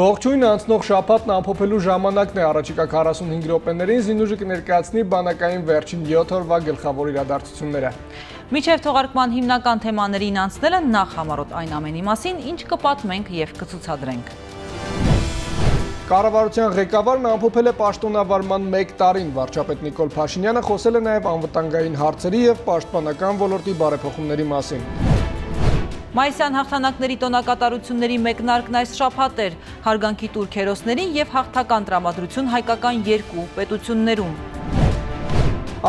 Ողջույն անցնող շաբաթն ամփոփելու ժամանակն է առաջիկա 45 րոպեներին զինուժը կներկայացնի բանակային վերջին 7 օրվա գլխավոր իրադարձությունները։ Միջև թողարկման հիմնական թեմաներին անցնելը նախ համարոտ այն ամենի մասին, ինչ կպատմենք եւ կցուցադրենք։ Կառավարության ղեկավարն ամփոփել է պաշտոնավարման 1 տարին։ Վարչապետ Նիկոլ Փաշինյանը խոսել է նաև անվտանգային հարցերի եւ պաշտպանական ոլորտի բարեփոխումների մասին։ Մայիսյան հաղթանակների տոնակատարությունների մեկնարկն այս շապատ էր, հարգանքի տուր կերոսներին և հաղթական տրամադրություն հայկական երկու պետություններում։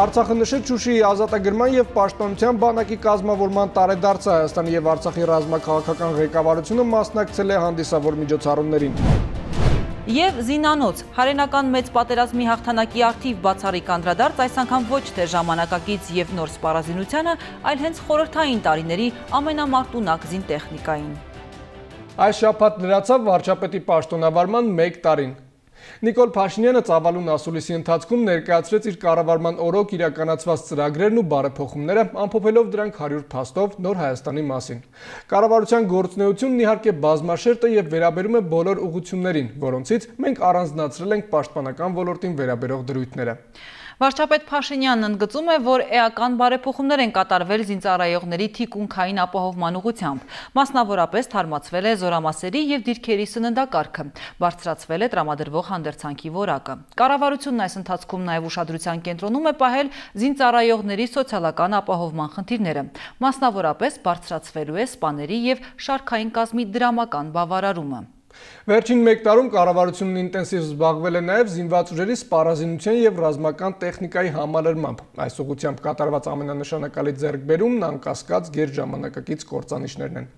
Արցախը նշեց Շուշիի ազատագրման եւ պաշտպանության բանակի կազմավորման տարեդարձը Հայաստանի եւ Արցախի ռազմաքաղաքական ղեկավարությունը մասնակցել է հանդիսավոր միջոցառումներին։ Եվ զինանոց, հարենական մեծ պատերազմի հաղթանակի ակտիվ բացառիկ անդրադարձ այս անգամ ոչ թե ժամանակակից եւ նոր սպառազինությանը, այլ հենց խորհրդային տարիների ամենամարտունակ զինտեխնիկային։ Այս շաբաթ լրացավ վարչապետի պաշտոնավարման 1 տարին։ Նիկոլ Փաշինյանը ծավալուն ասուլիսի ընթացքում ներկայացրեց իր կառավարման օրոք իրականացված ծրագրերն ու բարեփոխումները, ամփոփելով դրանք 100 փաստով նոր Հայաստանի մասին։ Կառավարության գործունեությունն իհարկե բազմաշերտ է եւ վերաբերում է բոլոր ուղություններին, որոնցից մենք առանձնացրել ենք պաշտպանական ոլորտին վերաբերող դրույթները։ Վարչապետ Փաշինյանն ընդգծում է, որ էական բարեփոխումներ են կատարվել զինծառայողների թիկունքային ապահովման ուղղությամբ։ Մասնավորապես թարմացվել է զորամասերի եւ դիրքերի սննդակարգը, բարձրացվել է տրամադրվող հանդերձանքի որակը։ Կառավարությունն այս ընթացքում նաեւ ուշադրության կենտրոնում է պահել զինծառայողների սոցիալական ապահովման խնդիրները։ Մասնավորապես բարձրացվելու է սպաների եւ շարքային կազմի դրամական բավարարումը։ Վերջին մեկ տարում կառավարությունն ինտենսիվ զբաղվել է նաև զինված ուժերի սպառազինության եւ ռազմական տեխնիկայի համալրմամբ։ Այս ուղղությամբ կատարված ամենանշանակալի ձեռքբերումն անկասկած գեր ժամանակակից կործանիչներն են։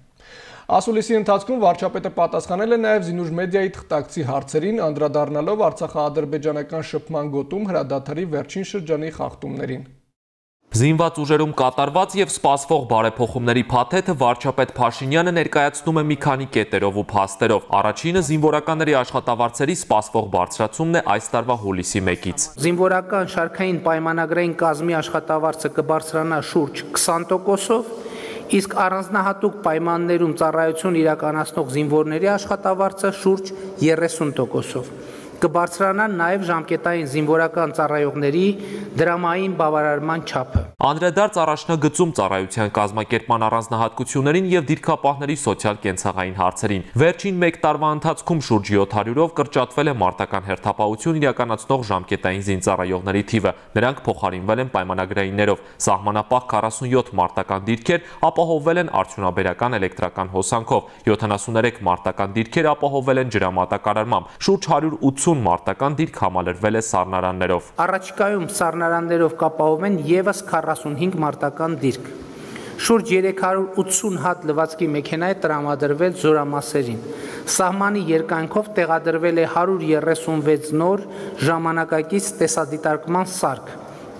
Ասուլիսի ընթացքում վարչապետը պատասխանել է նաև Զինուժ մեդիայի թղթակցի հարցերին, անդրադառնալով Արցախա-ադրբեջանական շփման գոտում հրադադարի վերջին շրջանի խախտումներին։ Զինված ուժերում կատարված եւ սպասվող բարեփոխումների փաթեթը վարչապետ Փաշինյանը ներկայացնում է մի քանի կետերով ու փաստերով։ Առաջինը զինվորականների աշխատավարձերի սպասվող բարձրացումն է այս տարվա հուլիսի 1-ից։ Զինվորական շարքային պայմանագրային կազմի աշխատավարձը կբարձրանա շուրջ 20%-ով, իսկ առանձնահատուկ պայմաններում ծառայություն իրականացնող զինվորների աշխատավարձը շուրջ 30%-ով կբարձրանան նաև ժամկետային զինվորական ծառայողների դրամային բավարարման չափը։ Անդրադարձ առաջնագծում ծառայության կազմակերպման առանձնահատկություններին եւ դիրքապահների սոցիալ-կենցաղային հարցերին։ Վերջին 1 տարվա ընթացքում շուրջ 700-ով կրճատվել է մարտական հերթապահություն իրականացնող ժամկետային զինծառայողների թիվը։ Նրանք փոխարինվել են պայմանագրայիններով։ Սահմանապահ 47 մարտական դիրքեր ապահովվել են արդյունաբերական էլեկտրական հոսանքով, 73 մարտական դիրքեր ապահովվել են ջրամատակարարմամբ։ Շուրջ 180 50 մարտական դիրք համալրվել է սառնարաններով։ Առաջիկայում սառնարաններով կապահովեն եւս 45 մարտական դիրք։ Շուրջ 380 հատ լվացքի մեքենա է տրամադրվել զորամասերին։ Սահմանի երկայնքով տեղադրվել է 136 նոր ժամանակակից տեսադիտարկման սարք։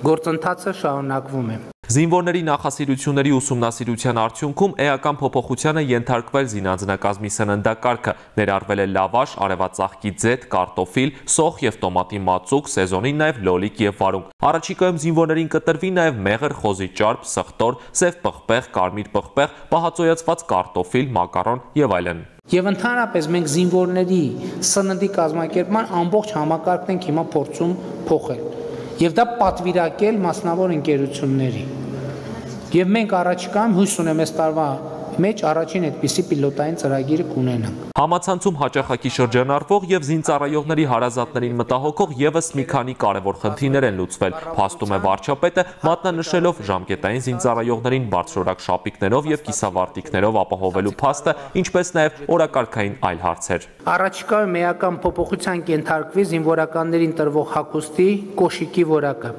Գործընթացը շարունակվում է։ Զինվորների նախասիրությունների ուսումնասիրության արդյունքում էական փոփոխությանը ենթարկվել զինանձնակազմի սննդակարգը, ներառվել է լավաշ, արևածաղկի ձետ, կարտոֆիլ, սոխ եւ տոմատի մածուկ, սեզոնին նաեւ լոլիկ եւ վարունգ։ Առաջիկայում զինվորներին կտրվի նաեւ մեղր, խոզի ճարպ, սխտոր, սև պղպեղ, կարմիր պղպեղ, պահածոյացված կարտոֆիլ, մակարոն եւ այլն։ Եվ ընդհանրապես մենք զինվորների սննդի կազմակերպման ամբողջ համակարգն ենք հիմա փորձում փոխել եւ դա պատվիրակել մասնավոր ընկերությունների։ Եվ մենք առաջիկայում հույս ունեմ այս տարվա մեջ առաջին այդպիսի պիլոտային ծրագիր կունենանք։ Համացանցում հաճախակի շրջանառվող եւ զինծառայողների հարազատներին մտահոգող եւս մի քանի կարևոր խնդիրներ են լուծվել, փաստում է վարչապետը, մատնանշելով ժամկետային զինծառայողներին բարձրորակ շապիկներով եւ կիսավարտիքներով ապահովելու փաստը, ինչպես նաեւ օրակարգային այլ հարցեր։ Առաջիկայում էական փոփոխության կենթարկվի զինվորականներին տրվող հագուստի կոշիկի որակը։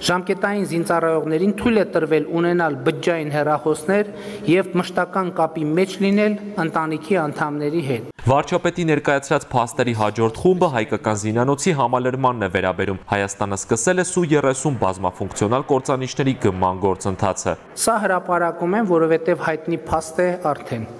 Ժամկետային զինծառայողներին թույլ է տրվել ունենալ բջջային հեռախոսներ եւ մշտական կապի մեջ լինել ընտանիքի անդամների հետ։ Վարչապետի ներկայացրած փաստերի հաջորդ խումբը հայկական զինանոցի համալրմանն է վերաբերում։ Հայաստանը սկսել է Սու-30 բազմաֆունկցիոնալ կործանիչների գման գործընթացը։ Սա հրապարակում են, որովհետև հայտնի փաստ է արդեն։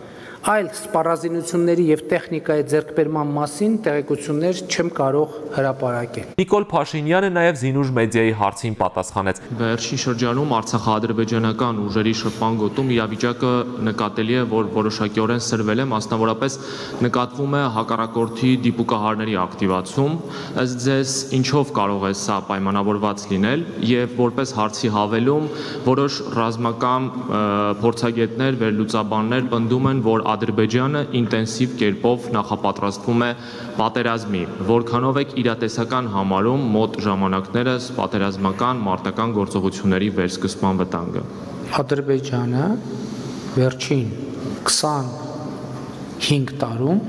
Այլ սպառազինությունների եւ տեխնիկայի ձեռքբերման մասին տեղեկություններ չեմ կարող հրապարակել։ Նիկոլ Փաշինյանը նաև Զինուժ մեդիայի հարցին պատասխանեց. Վերջին շրջանում Արցախա-ադրբեջանական ուժերի շփման գոտում իրավիճակը նկատելի է, որ որոշակիորեն սրվել է, մասնավորապես նկատվում է հակառակորդի դիպուկահարների ակտիվացում։ Ըստ ձեզ ինչով կարող է սա պայմանավորված լինել եւ որպես հարցի հավելում որոշ ռազմական փորձագետներ, վերլուծաբաններ պնդում են, որ Ադրբեջանը ինտենսիվ կերպով նախապատրաստվում է պատերազմի։ Որքանով եք իրատեսական համարում մոտ ժամանակներս պատերազմական մարտական գործողությունների վերսկսման վտանգը։ Ադրբեջանը վերջին 25 տարում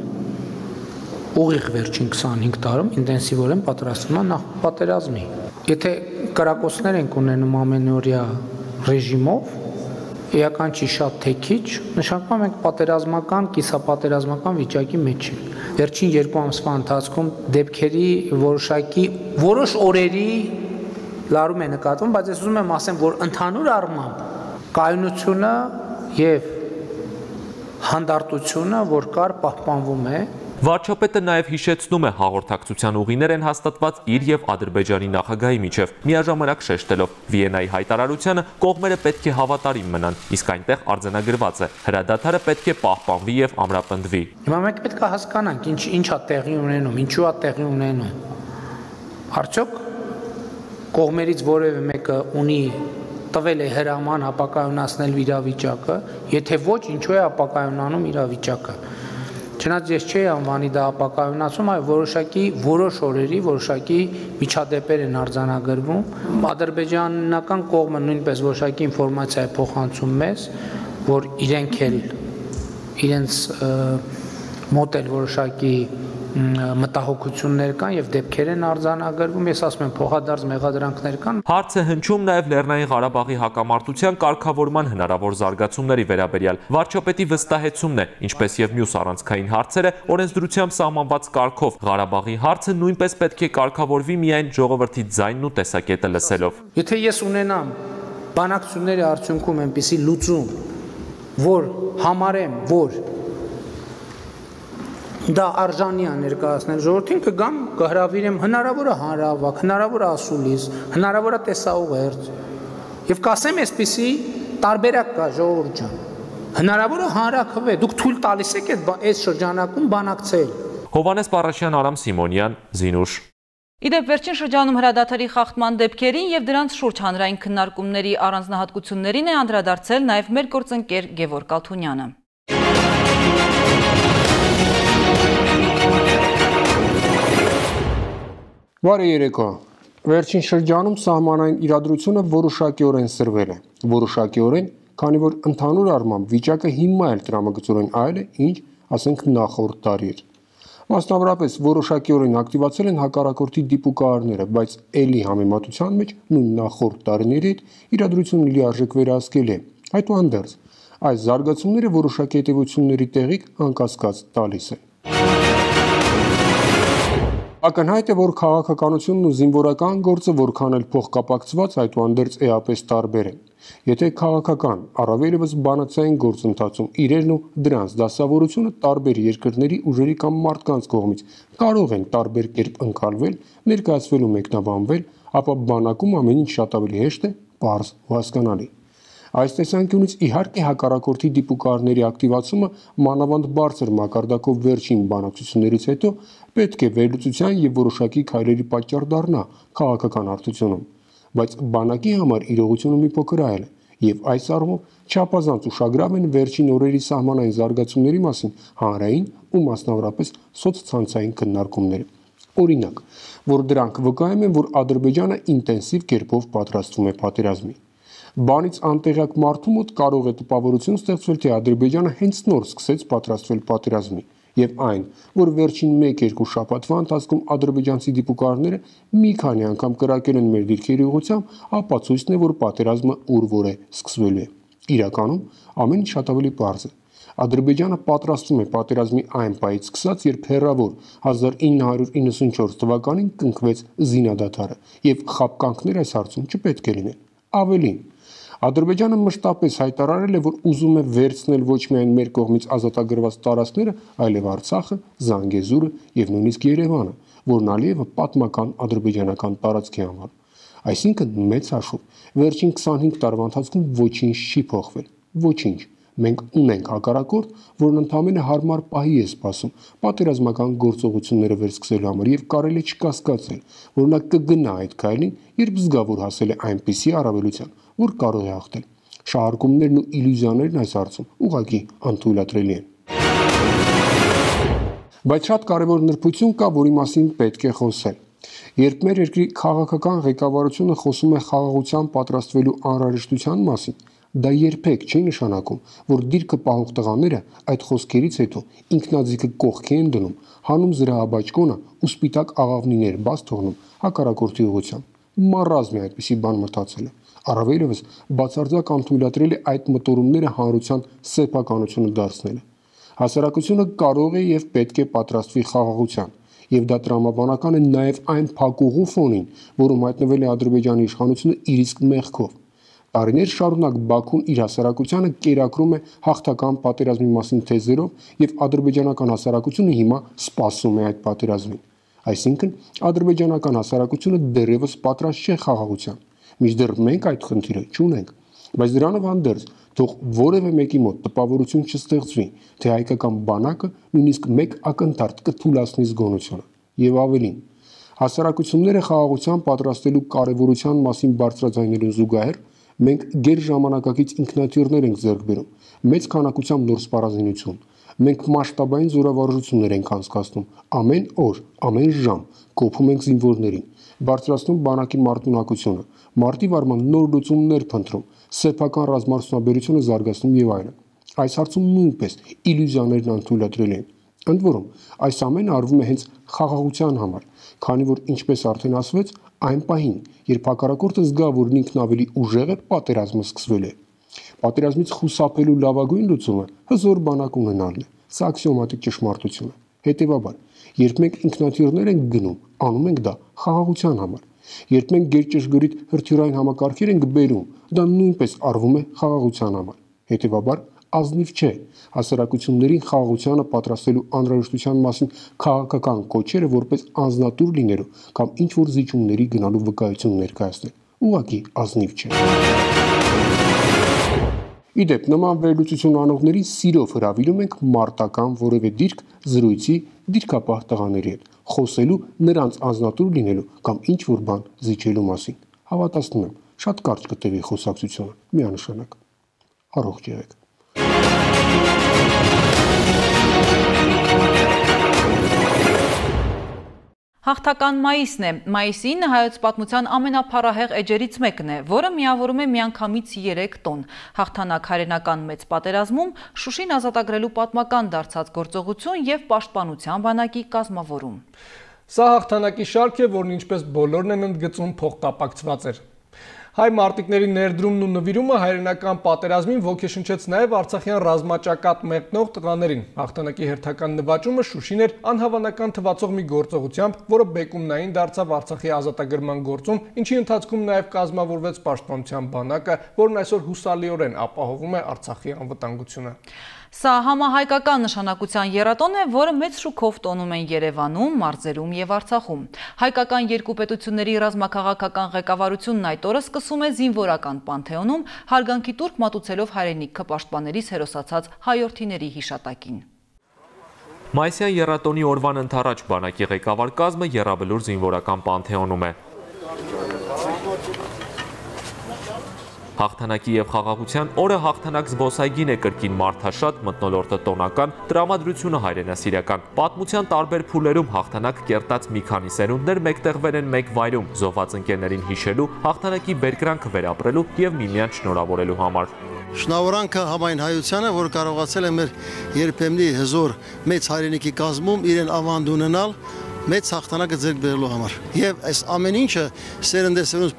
ուղիղ վերջին 25 տարում ինտենսիվորեն պատրաստվում է նախ պատերազմի։ Եթե կրակոցներ ենք ունենում ամենօրյա ռեժիմով, էական չի շատ թե քիչ, նշանակում ենք պատերազմական, կիսապատերազմական վիճակի մեջ ենք։ Վերջին երկու ամսվա ընթացքում դեպքերի որոշակի որոշ օրերի լարում է նկատվում, բայց ես ուզում եմ ասեմ, որ ընդհանուր առմամբ կայունությունը եւ հանդարտությունը, որ կար, պահպանվում է Վարչապետը նաև հիշեցնում է հաղորդակցության ուղիներ են հաստատված իր եւ Ադրբեջանի նախագահի միջև, միաժամանակ շեշտելով. Վիեննայի հայտարարությանը կողմերը պետք է հավատարիմ մնան, իսկ այնտեղ արձանագրված է. Հրադադարը պետք է պահպանվի եւ ամրապնդվի։ Հիմա մենք պետք է հասկանանք ինչ ինչա տեղի ունենում, ինչու է տեղի ունենում։ Արդյոք կողմերից որևէ մեկը ունի տվել է հրաման ապակայունացնել իրավիճակը, եթե ոչ, ինչու է ապակայունանում իրավիճակը։ Չնայած ես չէի անվանի դա ապակայունացում, այլ որոշակի որոշ օրերի որոշակի միջադեպեր են արձանագրվում։ Ադրբեջանական կողմը նույնպես որոշակի ինֆորմացիա է փոխանցում մեզ, որ իրենք էլ իրենց մոտ էլ որոշակի մտահոգություններ կան եւ դեպքեր են արձանագրվում, ես ասում եմ փոխադարձ մեղադրանքներ կան։ Հարցը հնչում նաեւ Լեռնային Ղարաբաղի հակամարտության կարգավորման հնարավոր զարգացումների վերաբերյալ։ Վարչապետի վստահեցումն է, ինչպես եւ մյուս առանցքային հարցերը, օրենսդրությամբ սահմանված կարգով Ղարաբաղի հարցը նույնպես պետք է կարգավորվի միայն ժողովրդի ձայնն ու տեսակետը լսելով։ Եթե ես ունենամ բանակցությունների արդյունքում այնպիսի լուծում, որ համարեմ, որ դա արժանի է ներկայացնել ժողովրդին կգամ կհրավիրեմ հնարավոր է հանրավակ, հնարավոր է ասուլիս, հնարավոր է տեսաուղերձ եւ կասեմ այսպիսի տարբերակ կա ժողովուրդ ջան։ Հնարավոր է հանրակրվե, դուք թույլ տալիս եք այդ այս շրջանակում բանակցել։ Հովանես Պարաշյան, Արամ Սիմոնյան, Զինուշ Իդեպ վերջին շրջանում հրադադարի խախտման դեպքերին եւ դրանց շուրջ հանրային քննարկումների առանձնահատկություններին է անդրադարձել նաեւ մեր գործընկեր Գևոր Կալթունյանը։ Բարի երեկո։ Վերջին շրջանում սահմանային իրադրությունը որոշակիորեն սրվել է։ Որոշակիորեն, քանի որ ընդհանուր առմամբ վիճակը հիմա էլ տրամագծորեն այլ է, ինչ ասենք նախորդ տարի էր։ Մասնավորապես որոշակիորեն ակտիվացել են հակառակորդի դիպուկարները, բայց ելի համեմատության մեջ նույն նախորդ տարիների իրադրությունը լիարժեք վերահսկել է։ Այդուհանդերձ, այս զարգացումները որոշակի հետևությունների տեղիք անկասկած տալիս են։ Ակնհայտ է, որ քաղաքականությունն ու զինվորական գործը որքան էլ փոխկապակցված այդուանդերձ էապես տարբեր են։ Եթե քաղաքական, առավել եւս բանացային գործընթացում իրերն ու դրանց դասավորությունը տարբեր երկրների ուժերի կամ մարդկանց կողմից կարող են տարբեր կերպ ընկալվել, ներկայացվել ու մեկնաբանվել, ապա բանակում ամեն ինչ շատ ավելի հեշտ է, բարձ ու հասկանալի։ Այս տեսանկյունից իհարկե հակառակորդի դիպուկարների ակտիվացումը մանավանդ բարձր մակարդակով վերջին բանակցություններից հետո պետք է վերլուծության եւ որոշակի քայլերի պատճառ դառնա քաղաքական հարթությունում, բայց բանակի համար իրողությունը մի փոքր այլ է եւ այս առումով չափազանց ուշագրավ են վերջին օրերի սահմանային զարգացումների մասին հանրային ու մասնավորապես սոցցանցային քննարկումները։ Օրինակ, որ դրանք վկայում են, որ Ադրբեջանը ինտենսիվ կերպով պատրաստվում է պատերազմի։ Բանից անտեղյակ մարդու մոտ կարող է տպավորություն ստեղծվել, թե Ադրբեջանը հենց նոր սկսեց պատրաստվել պատերազմի եւ այն, որ վերջին 1-2 շաբաթվա ընթացքում ադրբեջանցի դիպուկարները մի քանի անգամ կրակել են մեր դիրքերի ուղությամբ, ապացույցն է, որ պատերազմը ուր-որ է սկսվելու է։ Իրականում ամեն ինչ շատ ավելի པարզ է։ Ադրբեջանը պատրաստվում է պատերազմի այն պայից սկսած, երբ հերավոր 1994 թվականին կնքվեց զինադատարը, եւ խապկանքներ այս հարցում չպետք է լինեն։ Ավելին, Ադրբեջանը մշտապես հայտարարել է, որ ուզում է վերցնել ոչ միայն մեր կողմից ազատագրված տարածքները, այլև Արցախը, Զանգեզուրը եւ նույնիսկ Երևանը, որն Ալիևը պատմական ադրբեջանական տարածքի համար։ Այսինքն մեծ հաշվով վերջին 25 տարվա ընթացքում ոչինչ չի փոխվել։ Ոչինչ մենք ունենք հակարակորդ, որն ընդամենը հարմար պահի է սպասում պատերազմական գործողությունները վերսկսելու համար եւ կարելի չկասկածել, որ նա կգնա այդ քայլին, երբ զգավոր հասել է այնպիսի առավելության, որ կարող է հաղթել։ Շահարկումներն ու իլյուզիաներն այս հարցում ուղղակի անթույլատրելի են։ Բայց շատ կարևոր նրբություն կա, որի մասին պետք է խոսել։ Երբ մեր երկրի քաղաքական ղեկավարությունը խոսում է խաղաղության պատրաստվելու անհրաժեշտության մասին, Դա երբեք չի նշանակում, որ դիրքը պահող տղաները այդ խոսքերից հետո ինքնաձիգը կողքի են դնում, հանում զրահաբաճկոնը ու սպիտակ աղավնիներ բաց թողնում հակառակորդի ուղղությամբ։ Մարազմի այդպիսի բան մտածելը։ Առավելևս բացարձակ անթույլատրել է այդ մտորումները հանրության սեփականությունը դարձնելը։ Հասարակությունը կարող է եւ պետք է պատրաստվի խաղաղության, եւ դա տրամաբանական է նաեւ այն փակուղու ֆոնին, որում հայտնվել է Ադրբեջանի իշխանությունը իր իսկ մեղքով։ Տարիներ շարունակ Բաքուն իր հասարակությանը կերակրում է հաղթական պատերազմի մասին թեզերով եւ ադրբեջանական հասարակությունը հիմա սպասում է այդ պատերազմին։ Այսինքն ադրբեջանական հասարակությունը դեռևս պատրաստ չէ խաղաղության։ Միջդեռ մենք այդ խնդիրը չունենք։ Բայց դրանով հանդերձ թող որևէ մեկի մոտ տպավորություն չստեղծվի, թե հայկական բանակը նույնիսկ մեկ ակնթարթ կթուլացնի զգոնությունը։ Եվ ավելին, հասարակությունները խաղաղության պատրաստելու կարևորության մասին բարձրաձայնելու զուգահեռ Մենք ģեր ժամանակակից ինքնաթիռներ ենք ձեռք բերում, մեծ քանակությամբ նոր սպառազինություն։ Մենք մասշտաբային զորավարժություններ ենք անցկացնում ամեն օր, ամեն ժամ, կոփում ենք զինվորներին, բարձրացնում բանակի մարտունակությունը, մարտի վարման նոր լուծումներ փնտրում, սեփական ռազմարտունաբերությունը զարգացնում եւ այլն։ Այս հարցում նույնպես իլյուզիաներն անթույլատրել են։ Ընդ որում, այս ամենը արվում է հենց խաղաղության համար, քանի որ ինչպես արդեն ասվեց, այն պահին, երբ հակառակորդը զգա, որ ինքն ավելի ուժեղ է, պատերազմը սկսվել է։ Պատերազմից խուսափելու լավագույն լուծումը հզոր բանակ ունենալն է։ Սա աքսիոմատիկ ճշմարտություն է։ Հետևաբար, երբ մենք ինքնաթիռներ ենք գնում, անում ենք դա խաղաղության համար։ Երբ մենք գերճշգրիտ հրթիռային համակարգեր ենք բերում, դա նույնպես արվում է խաղաղության համար։ Հետևաբար, ազնիվ չէ հասարակություններին խաղաղությանը պատրաստելու անհրաժեշտության մասին քաղաքական կոչերը որպես անznատուր լինելու կամ ինչ որ զիջումների գնալու վկայություն ներկայացնել։ Ուղղակի ազնիվ չէ։ Իդեպ նման վերլուծություն անողներին սիրով հravirում ենք մարտական որևէ դիրք զրույցի դիրքապահ տղաների հետ, խոսելու նրանց անznատուր լինելու կամ ինչ որ բան զիջելու մասին։ Հավատացնում եմ, շատ կարճ կտևի խոսակցությունը միանշանակ։ Առողջ եղեք։ Հաղթական մայիսն է։ Մայիսի 9 հայոց պատմության ամենափառահեղ էջերից մեկն է, որը միավորում է միանգամից 3 տոն։ Հաղթանակ հայրենական մեծ պատերազմում Շուշին ազատագրելու պատմական դարձած գործողություն եւ պաշտպանության բանակի կազմավորում։ Սա հաղթանակի շարք է, որն ինչպես բոլորն են ընդգծում, փոխկապակցված էր։ Հայ մարտիկների ներդրումն ու նվիրումը հայրենական պատերազմին ոգեշնչեց նաև Արցախյան ռազմաճակատ մեկնող տղաներին։ Հաղթանակի հերթական նվաճումը Շուշին էր անհավանական թվացող մի գործողությամբ, որը բեկումնային դարձավ Արցախի ազատագրման գործում, ինչի ընթացքում նաև կազմավորվեց պաշտպանության բանակը, որն այսօր հուսալիորեն ապահովում է Արցախի անվտանգությունը։ Սա համահայկական նշանակության երատոն է, որը մեծ շուքով տոնում են Երևանում, Մարզերում եւ Արցախում։ Հայկական երկու պետությունների ռազմաքաղաքական ղեկավարությունն այդ օրը սկսում է զինվորական պանթեոնում հարգանքի տուրք մատուցելով հայրենիքը պաշտպանելիս հերոսացած հայորդիների հիշատակին։ Մայիսյան երատոնի օրվան ընթառաջ բանակի ղեկավար կազմը Եռաբլուր զինվորական պանթեոնում է։ Հաղթանակի եւ խաղաղության օրը հաղթանակ զբոսայգին է կրկին մարդաշատ, մտնոլորտը տոնական, տրամադրությունը հայրենասիրական։ Պատմության տարբեր փուլերում հաղթանակ կերտած մի քանի սերունդներ մեկտեղվել են մեկ վայրում, զոհված ընկերներին հիշելու, հաղթանակի բերկրանքը վերապրելու եւ միմյանց շնորհավորելու համար։ Շնորհանքը համայն հայությանը, որ կարողացել է մեր երբեմնի հզոր մեծ հայրենիքի կազմում իրեն ավանդ ունենալ մեծ հաղթանակը ձեռք բերելու համար։ Եվ այս ամեն ինչը սերնդեսերունց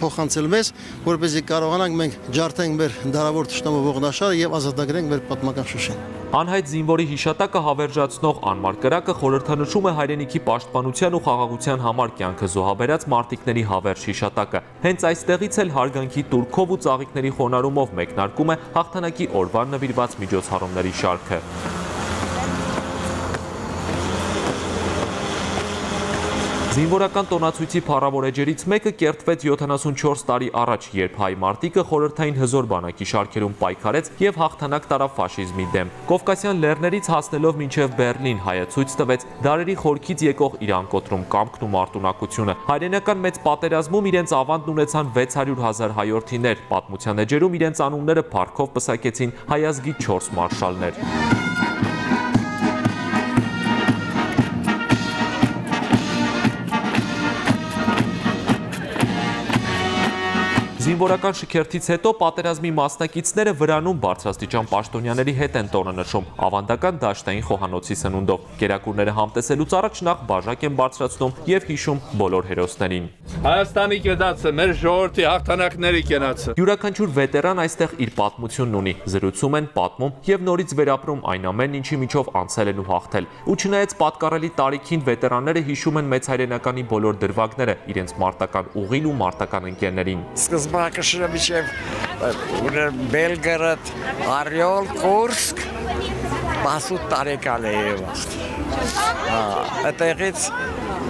փոխանցել մեզ, որպեսզի կարողանանք մենք ջարդենք մեր դարավոր ճշտամու ողնաշարը եւ ազատագրենք մեր պատմական շուշին։ Անհայտ զինվորի հիշատակը հավերժացնող անմար կրակը խորհրդանշում է հայրենիքի պաշտպանության ու խաղաղության համար կյանքը զոհաբերած մարտիկների հավերժ հիշատակը։ Հենց այստեղից էլ հարգանքի турքով ու ծաղիկների խոնարհումով մեկնարկում է հաղթանակի օրվան նվիրված միջոցառումների շարքը։ Զինվորական տոնացույցի փառավոր էջերից մեկը կերտվեց 74 տարի առաջ, երբ հայ մարտիկը խորհրդային հզոր բանակի շարքերում պայքարեց եւ հաղթանակ տարավ ֆաշիզմի դեմ։ Կովկասյան լեռներից հասնելով մինչև Բերլին հայը ցույց տվեց դարերի խորքից եկող իր անկոտրում կամքն ու մարտունակությունը։ Հայրենական մեծ պատերազմում իրենց ավանդն ունեցան 600 հազար հայորդիներ, պատմության էջերում իրենց անունները փառքով պսակեցին հայազգի 4 մարշալներ։ Զինվորական շքերթից հետո պատերազմի մասնակիցները վրանում բարձրաստիճան պաշտոնյաների հետ են տոնը նշում ավանդական դաշտային խոհանոցի սնունդով։ Գերակուրները համտեսելուց առաջ նախ բաժակ են բարձրացնում եւ հիշում բոլոր հերոսներին։ Հայաստանի կենացը, մեր ժողովրդի հաղթանակների կենացը։ Յուրաքանչյուր վետերան այստեղ իր պատմությունն ունի, զրուցում են, պատմում եւ նորից վերապրում այն ամենն, ինչի միջով անցել են ու հաղթել։ Ու չնայած պատկառելի տարիքին վետերանները հիշում են մեծ հայրենականի բոլոր դրվագները, իրենց մարտական ուղին ու մարտական ընկերներին։ սկզբնակշիռը Маракашевичев, э, э, Белгород, Орел, Курск, 18 տարեկան է եղած։ Հա, այդտեղից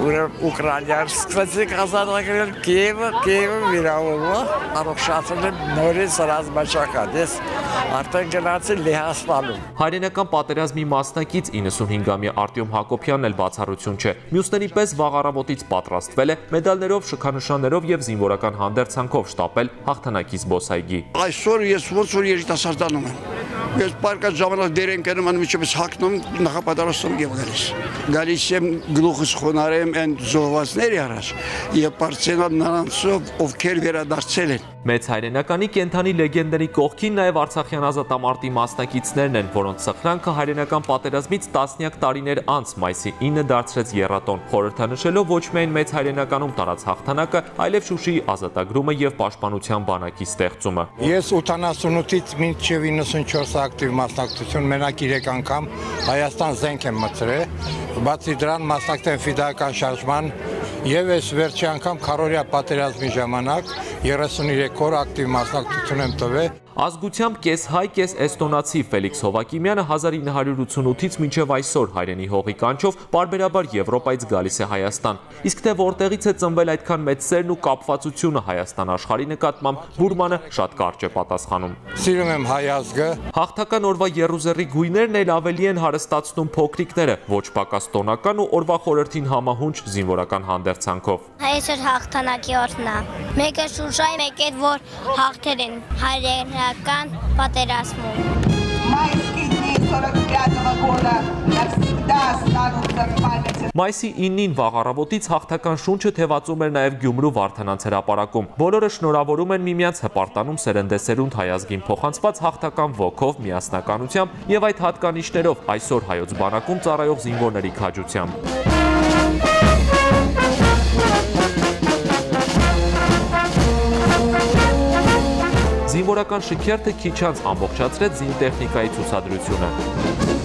Ուկրաինան սկսեցին ազատագրել Կիևը, Կիևը վիրավորվա, առողջացել են նորից ռազմաճակատ։ Ես արդեն գնացի Լեհաստանում։ Հայրենական պատերազմի մասնակից 95-ամյա Արտյոմ Հակոբյանն էլ բացառություն չէ։ Մյուսների պես վաղ առավոտից պատրաստվել է մեդալներով, շքանշաններով եւ զինվորական հանդերձանքով շտապել հաղթանակի զբոսայգի։ Այսօր ես ոնց որ երիտասարդանում եմ։ Ես պարկած ժամանակ դեր են կնում, անմիջապես հակնում, նախապատրաստում եւ գալիս։ Գալիս եմ գլուխս խոնարեմ այն զոհվածների առաջ եւ բարձենալ նրանցով, ովքեր վերադարձել են։ Մեծ հայրենականի կենթանի լեգենդների կողքին նաև Արցախյան ազատամարտի մասնակիցներն են, որոնց սխրանքը հայրենական պատերազմից տասնյակ տարիներ անց մայիսի 9-ը դարձրեց երաթոն, խորհրդանշելով ոչ միայն մեծ հայրենականում տարած հաղթանակը, այլև Շուշիի ազատագրումը եւ պաշտպանության բանակի ստեղծումը։ Ես 88-ից մինչև 94 ակտիվ մասնակցություն մենակ 3 անգամ Հայաստան զենք եմ մտցրել, բացի դրան մասնակցել ֆիդայական շարժման եւ այս վերջի անգամ քարորիա պատերազմի ժամանակ 33 օր ակտիվ մասնակցություն եմ տվել Ազգությամբ կես հայ, կես էստոնացի Ֆելիքս Հովակիմյանը 1988-ից մինչև այսօր հայրենի հողի կանչով բարբերաբար Եվրոպայից գալիս է Հայաստան։ Իսկ թե որտեղից է ծնվել այդքան մեծ սերն ու կապվածությունը Հայաստան աշխարհի նկատմամբ, Բուրմանը շատ կարճ է պատասխանում։ Սիրում եմ հայ ազգը։ Հաղթական օրվա Երուսերի գույներն էլ ավելի են հարստացնում փոքրիկները, ոչ պակաս տոնական ու օրվա խորհրդին համահունչ զինվորական հանդերձանքով։ Այսօր հաղթանակի օրն է։ Մեկը Շուշայ, մեկը որ հաղթել են հայրենական պատերազմում։ Майские дни 45 года навсегда останутся в памяти. Մայիսի 9-ին վաղ առավոտից հաղթական շունչը թևածում էր նաև Գյումրու Վարդանանց հրապարակում։ Բոլորը շնորհավորում են միմյանց հպարտանում սերնդեսերունդ հայազգին փոխանցված հաղթական ոգով, միասնականությամբ եւ այդ հատկանիշներով այսօր հայոց բանակում ծառայող զինվորների քաջությամբ։ Զինվորական շքերթը քիչ անց ամբողջացրեց զինտեխնիկայի ցուցադրությունը։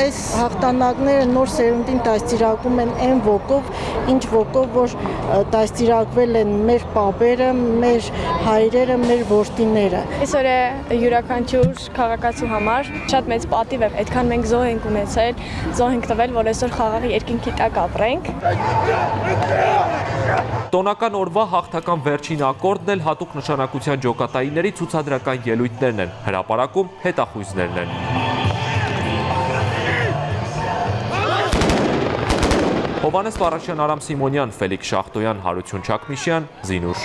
այս հաղթանակները նոր սերունդին դաստիարակում են այն ոգով, ինչ ոգով, որ դաստիարակվել են մեր պապերը, մեր հայրերը, մեր որդիները։ Այսօր է յուրաքանչյուր քաղաքացու համար շատ մեծ պատիվ է։ Այդքան մենք զոհ ենք ունեցել, զոհ ենք տվել, որ այսօր խաղաղի երկինքի տակ ապրենք։ Տոնական օրվա հաղթական վերջին ակորդն էլ հատուկ նշանակության ջոկատայիների ցուցադրական ելույթներն են, հրապարակում հետախույզներն են։ Հովանես Վարաշյան, Արամ Սիմոնյան, Ֆելիք Շախտոյան, Հարություն Չակմիշյան, Զինուշ։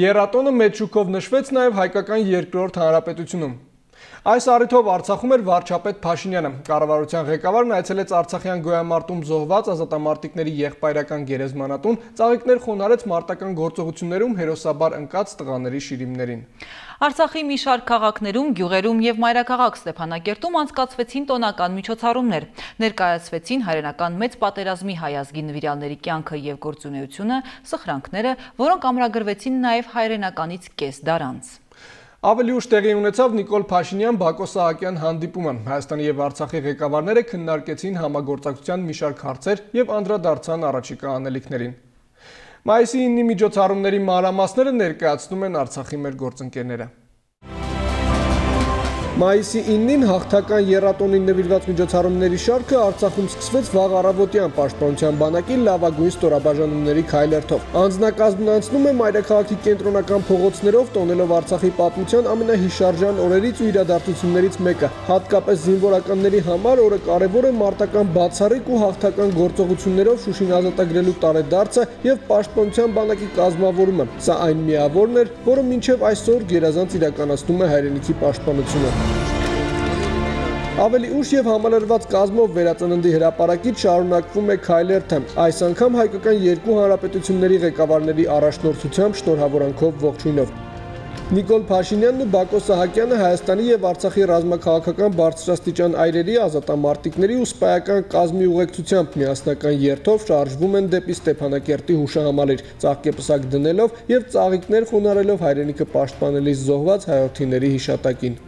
Երատոնը մեծ շուկով նշվեց նաև հայկական երկրորդ հանրապետությունում։ Այս առիթով Արցախում էր վարչապետ Փաշինյանը։ Կառավարության ղեկավարն այցելեց Արցախյան գոյամարտում զոհված ազատամարտիկների եղբայրական գերեզմանատուն, ծաղիկներ խոնարհեց մարտական գործողություններում հերոսաբար ընկած տղաների շիրիմներին։ Արցախի մի շարք քաղաքներում, գյուղերում եւ մայրաքաղաք Ստեփանակերտում անցկացվեցին տոնական միջոցառումներ։ Ներկայացվեցին հայրենական մեծ պատերազմի հայազգի նվիրալների կյանքը եւ գործունեությունը, սխրանքները, որոնք ամրագրվեցին նաեւ հայրենականից կես դարանց։ Ավելի ուշ տեղի ունեցավ Նիկոլ Փաշինյան Բակո Սահակյան հանդիպումը։ Հայաստանի եւ Արցախի ղեկավարները քննարկեցին համագործակցության մի շարք հարցեր եւ անդրադարձան առաջիկա անելիքներին։ Մայիսի 9-ի միջոցառումների մանրամասները ներկայացնում են Արցախի մեր գործընկերները։ Մայիսի 9-ին հաղթական երատոնին նվիրված միջոցառումների շարքը Արցախում սկսվեց վաղ առավոտյան Պաշտպանության բանակի լավագույն ստորաբաժանումների քայլերթով։ Անձնակազմն անցնում է Մայրաքաղաքի կենտրոնական փողոցներով, տոնելով Արցախի պատմության ամենահիշարժան օրերից ու իրադարձություններից մեկը։ Հատկապես զինվորականների համար օրը կարևոր է մարտական բացառիկ ու հաղթական գործողություններով Շուշին ազատագրելու տարեդարձը եւ Պաշտպանության բանակի կազմավորումը։ Սա այն միավորն էր, որը մինչև այսօր գերազանց իրականացնում է հայրենիքի պաշտպանությունը։ Ավելի ուշ եւ համալրված կազմով վերածննդի հրապարակից շարունակվում է Քայլերթը։ Այս անգամ հայկական երկու հանրապետությունների ղեկավարների առաջնորդությամբ շնորհավորանքով ողջույնով։ Նիկոլ Փաշինյանն ու Բակո Սահակյանը Հայաստանի եւ Արցախի ռազմաքաղաքական բարձրաստիճան այրերի ազատամարտիկների ու սպայական կազմի ուղեկցությամբ միասնական երթով շարժվում են դեպի Ստեփանակերտի հուշահամալիր, ծաղկեպսակ դնելով եւ ծաղիկներ խոնարելով հայրենիքը պաշտպանելիս զոհված հայրենիների հիշատակին։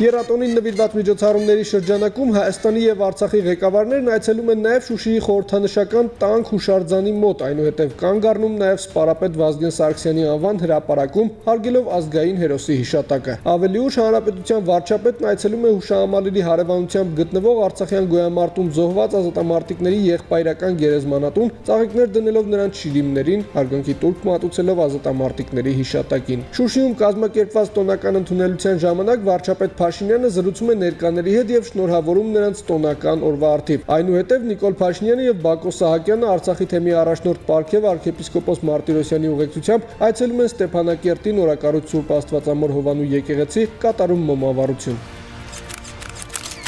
Երատոնին նվիրված միջոցառումների շրջանակում Հայաստանի եւ Արցախի ղեկավարներն այցելում են նաեւ Շուշիի խորհրդանշական տանկ հուշարձանի մոտ, այնուհետև կանգ առնում նաեւ Սպարապետ Վազգեն Սարգսյանի անվան հրապարակում, հարգելով ազգային հերոսի հիշատակը։ Ավելի ուշ հանրապետության վարչապետն այցելում է հուշահամալիրի հարևանությամբ գտնվող Արցախյան գոյամարտում զոհված ազատամարտիկների եղբայրական գերեզմանատուն, ծաղիկներ դնելով նրանց շիրիմներին, հարգանքի տուրք մատուցելով ազատամարտիկների հիշատակին։ Շուշիում կազմակերպված տոնական ընդունելության ժամանակ վարչապետ Փաշինյանը զրուցում է ներկաների հետ եւ շնորհավորում նրանց տոնական օրվա արդիվ։ Այնուհետև Նիկոլ Փաշինյանը եւ Բակո Սահակյանը Արցախի թեմի առաջնորդ Պարքև arczepiskopos Մարտիրոսյանի ուղեկցությամբ այցելում են Ստեփանակերտի նորակառույց Սուրբ Աստվածամոր Հովանու եկեղեցի կատարում մոմավառություն։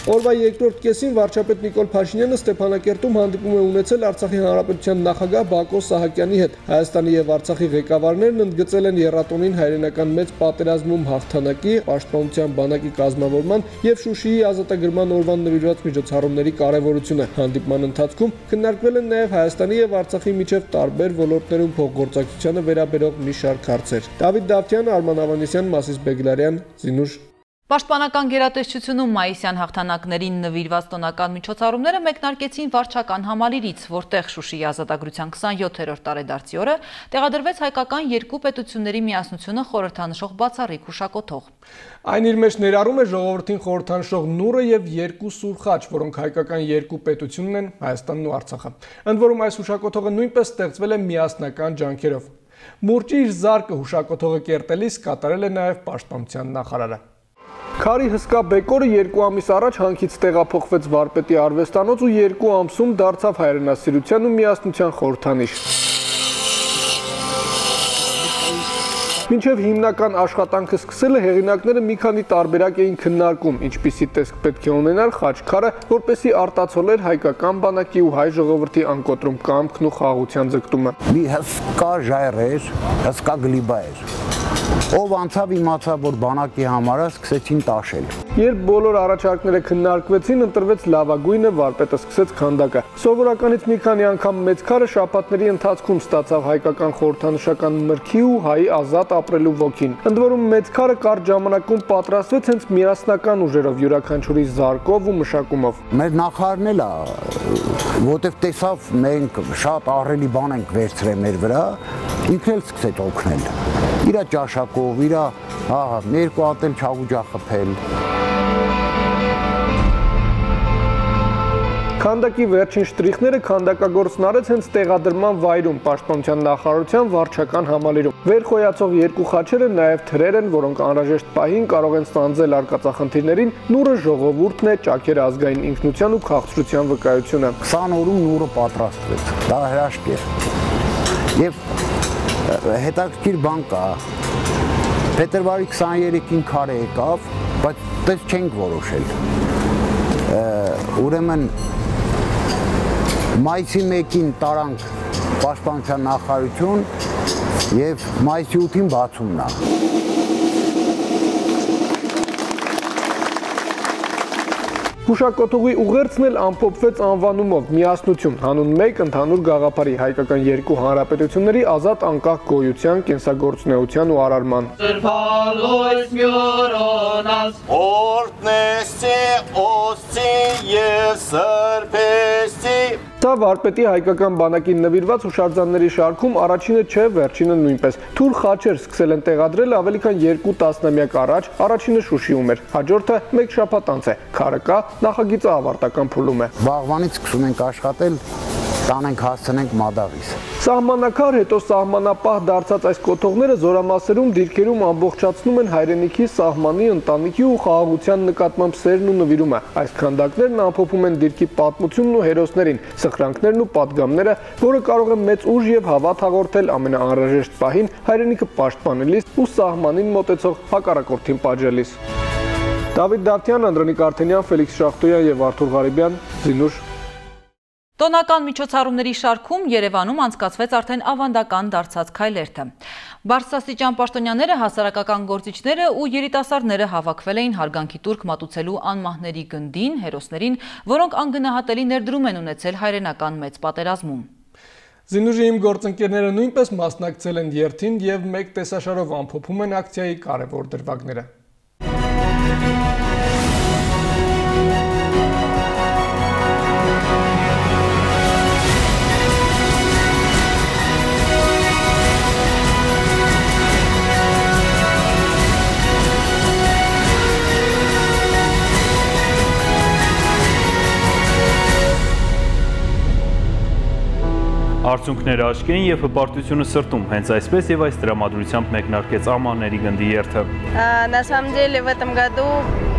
Օրվա երկրորդ կեսին վարչապետ Նիկոլ Փաշինյանը Ստեփանակերտում հանդիպում է ունեցել Արցախի հանրապետության նախագահ Բակո Սահակյանի հետ։ Հայաստանի եւ Արցախի ղեկավարներն ընդգծել են Երատոնին հայրենական մեծ պատերազմում հաղթանակի, պաշտպանության բանակի կազմավորման եւ Շուշիի ազատագրման օրվան նվիրված միջոցառումների կարեւորությունը։ Հանդիպման ընթացքում քննարկվել են նաեւ Հայաստանի եւ Արցախի միջև տարբեր ոլորտներում փոխգործակցությանը վերաբերող մի շարք հարցեր։ Դավիթ Դավթյան, Արման Ավանեսյան, Մասիս Բեգլարյան, Զինուշ Պաշտպանական գերատեսչությունում մայիսյան հաղթանակներին նվիրված տոնական միջոցառումները մեկնարկեցին վարչական համալիրից, որտեղ Շուշիի ազատագրության 27-րդ տարեդարձի օրը տեղադրվեց հայկական երկու պետությունների միասնությունը խորհրդանշող բացառիկ հուշակոթող։ Այն իր մեջ ներառում է ժողովրդին խորհրդանշող նուրը եւ երկու սուր խաչ, որոնք հայկական երկու պետությունն են Հայաստանն ու Արցախը։ Ընդ որում այս հուշակոթողը նույնպես ստեղծվել է միասնական ջանքերով։ Մուրճի իր զարկը հուշակոթողը կերտելիս կատարել է նաև պաշտպանության նախարարը։ Քարի հսկա բեկորը երկու ամիս առաջ հանքից տեղափոխվեց Վարպետի արվեստանոց ու երկու ամսում դարձավ հայրենասիրության ու միասնության խորհրդանիշ։ Մինչև հիմնական աշխատանքը սկսելը հեղինակները մի քանի տարբերակ էին քննարկում, ինչպիսի տեսք պետք է ունենալ խաչքարը, որպեսի արտացոլեր հայկական բանակի ու հայ ժողովրդի անկոտրում կամքն ու խաղաղության ձգտումը։ Մի հսկա ժայռ էր, հսկա գլիբա էր ով անցավ իմացավ, որ բանակի համար է, սկսեցին տաշել։ Երբ բոլոր առաջարկները քննարկվեցին, ընտրվեց լավագույնը, վարպետը սկսեց քանդակը։ Սովորականից մի քանի անգամ մեծ քարը շապատների ընթացքում ստացավ հայկական խորհրդանշական մրգի ու հայի ազատ ապրելու ոգին։ Ընդ որում մեծ քարը կարճ ժամանակում պատրաստվեց հենց միասնական ուժերով յուրաքանչյուրի զարկով ու մշակումով։ Մեր նախարարն էլ է, որտեվ տեսավ մենք շատ ահռելի բան ենք վերցրել մեր վրա, ինքն էլ սկսեց օգնել։ Իրա ճաշակով, իրա, ահա, երկու ատել չաղուջա խփել։ Քանդակի վերջին շտրիխները քանդակագործն արեց հենց տեղադրման վայրում, Պաշտպանության նախարարության վարչական համալիրում։ Վերխոյացող երկու խաչերը նաև թրեր են, որոնք անհրաժեշտ պահին կարող են ստանձել արկածախնդիրներին, նուրը ժողովուրդն է, ճակերը ազգային ինքնության ու քաղցրության վկայությունը։ 20 օրում նուրը պատրաստվեց։ Դա հրաշք էր։ Եվ հետաքրքիր բան կա։ Փետրվարի 23-ին քարե եկավ, բայց դες չենք որոշել։ Ուրեմն մայիսի 1-ին տարանք պաշտպանության նախարարություն եւ մայիսի 8-ին բացումն է։ Հուշակոթողի ուղերձն էլ ամփոփվեց անվանումով՝ միասնություն, հանուն մեկ ընդհանուր գաղափարի հայկական երկու հանրապետությունների ազատ անկախ գոյության, կենսագործունեության ու արարման։ օրտնեսի օսի եւ սրբեսի Սա վարպետի հայկական բանակին նվիրված հուշարձանների շարքում առաջինը չէ, վերջինը նույնպես։ Թուր խաչեր սկսել են տեղադրել ավելի քան 2 տասնամյակ առաջ, առաջինը Շուշիում էր, հաջորդը մեկ շաբաթ անց է։ Քարը կա, նախագիծը ավարտական փուլում է։ Վաղվանից սկսում ենք աշխատել տանենք հասցնենք մադավիս։ Սահմանակար հետո սահմանապահ դարձած այս կոթողները զորամասերում դիրքերում ամբողջացնում են հայրենիքի սահմանի ընտանիքի ու խաղաղության նկատմամբ սերն ու նվիրումը։ Այս քանդակներն ամփոփում են դիրքի պատմությունն ու հերոսներին, սխրանքներն ու падգամները, որը կարող է մեծ ուժ եւ հավատ հաղորդել ամենաանրաժեշտ պահին հայրենիքը պաշտպանելիս ու սահմանին մոտեցող հակառակորդին պատժելիս։ Դավիթ Դավթյան, Անդրանիկ Արթենյան, Ֆելիքս Շախտոյան եւ Արթուր Ղարիբյան, Զինուշ Տոնական միջոցառումների շարքում Երևանում անցկացվեց արդեն ավանդական դարձած քայլերթը։ Բարձրաստիճան պաշտոնյաները, հասարակական գործիչները ու երիտասարդները հավաքվել էին հարգանքի տուրք մատուցելու անմահների գնդին, հերոսներին, որոնք անգնահատելի ներդրում են ունեցել հայրենական մեծ պատերազմում։ Զինուժի իմ գործընկերները նույնպես մասնակցել են երթին եւ մեկ տեսաշարով ամփոփում են ակցիայի կարևոր դրվագները։ Արդյունքները աչքի են եւ հպարտությունը սրտում։ Հենց այսպես եւ այս դրամատրությամբ մեկնարկեց Ամանների գնդի երթը։ На самом деле в этом году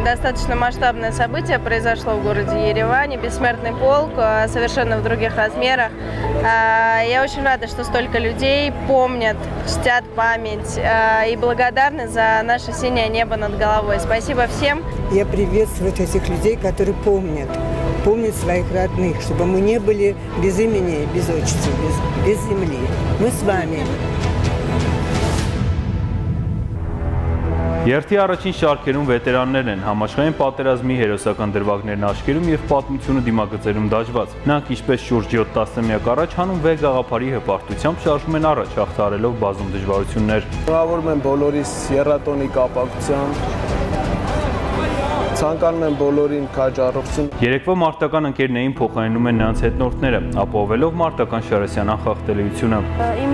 достаточно масштабное событие произошло в городе Ереване. Бессмертный полк совершенно в других размерах. Я очень рада, что столько людей помнят, чтят память и благодарны за наше синее небо над головой. Спасибо всем. Я приветствую этих людей, которые помнят помнить своих родных, чтобы мы не были без имени, без отчества, без, без земли. Мы с вами. Երթի առաջին շարքերում վետերաններ են, համաշխային պատերազմի հերոսական դրվագներն աչքերում եւ պատմությունը դիմագծերում դաջված։ Նրանք ինչպես շուրջ 7 տասնամյակ առաջ հանուն վեր գաղափարի հպարտությամբ շարժում են առաջ, հաղթարելով բազում դժվարություններ։ Շնորհավորում եմ բոլորիս երրատոնի կապակցությամբ ցանկանում եմ բոլորին քաջ առողջություն։ Երեկվա մարտական ընկերներին փոխարինում են նրանց հետնորդները, ապահովելով մարտական Շարասյան անխախտելիությունը։ Իմ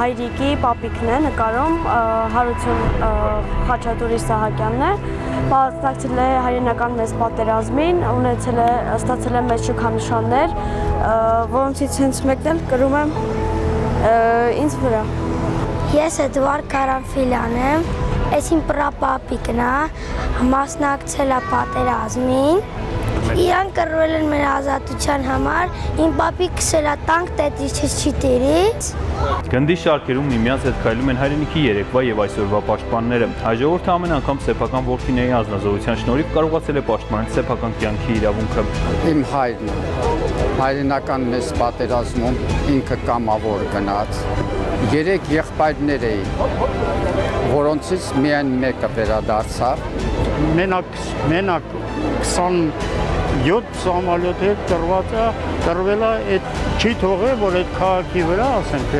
հայրիկի պապիկն է նկարում Հարություն Խաչատուրի Սահակյանն է, մասնակցել է հայրենական մեծ պատերազմին, ունեցել է ստացել է մեծ շքանշաններ, որոնցից հենց մեկն էլ կրում եմ ինձ վրա։ Ես Էդվարդ Կարամֆիլյան եմ, Այսին պրապապիկն է, մասնակցել է պատերազմին։ Իրան կռվել են մեր ազատության համար։ Իմ պապիկ սելա տանկ տետրիչից չի տերից։ Գնդի շարքերում միմյանց հետ քայլում են հայրենիքի երեկվա եւ այսօրվա պաշտպանները։ Այս ժողովուրդը ամեն անգամ սեփական ворթիների անznազողության շնորհիվ կարողացել է պաշտպանել սեփական կյանքի իրավունքը։ Իմ հայրն հայրենական մեծ պատերազմում ինքը կամավոր գնաց Երեք եղբայրներ էին որոնցից միայն մեկը վերադարձավ։ Մենակ մենակ 27 սամալյոտ հետ տրված է, տրվել է, այդ չի թողել, որ այդ քաղաքի վրա ասենք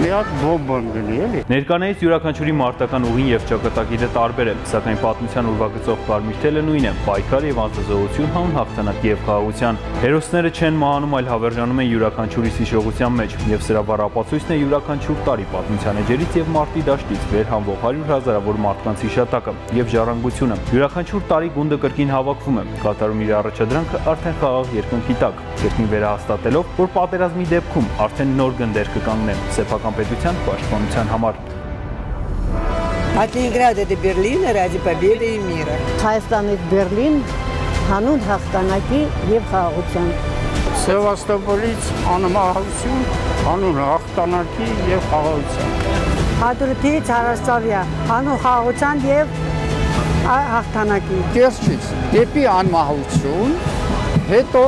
մի հատ բոմբան գնի, էլի։ Ներկանայից յուրաքանչյուրի մարտական ուղին եւ ճակատագիրը տարբեր է, սակայն պատմության ուրվագծող կարմիր թելը նույնն է՝ պայքար եւ անձնազոհություն հանուն հաղթանակի եւ խաղաղության։ Հերոսները չեն մահանում, այլ հավերժանում են յուրաքանչյուրի հիշողության մեջ, եւ սրա բառապացույցն է յուրաքանչյուր տարի պատմության էջերից եւ մարտի դաշտից վեր հանվող 100 հազարավոր մարդկանց հիշատակը եւ ժառանգությունը։ Յուրաքանչյուր տարի գունդը կրկին հավաքվում է, կատարում իր առաջադրանքը արդեն խաղաղ երկնքի տակ, կրկին վերահաստատելով, որ պատերազմի դեպքում արդեն նոր գնդեր կկանգնեն սեփական Հայկական պետության պաշտպանության համար։ От Ленинграда до Берлина ради победы и мира։ Հայաստանից Բերլին հանուն հաղթանակի եւ խաղաղության։ Սևաստոպոլից անմահություն, անուն հաղթանակի եւ խաղաղության։ Հադրութից Հարաստավիա, անուն խաղաղության եւ հաղթանակի։ Կերչից դեպի անմահություն, հետո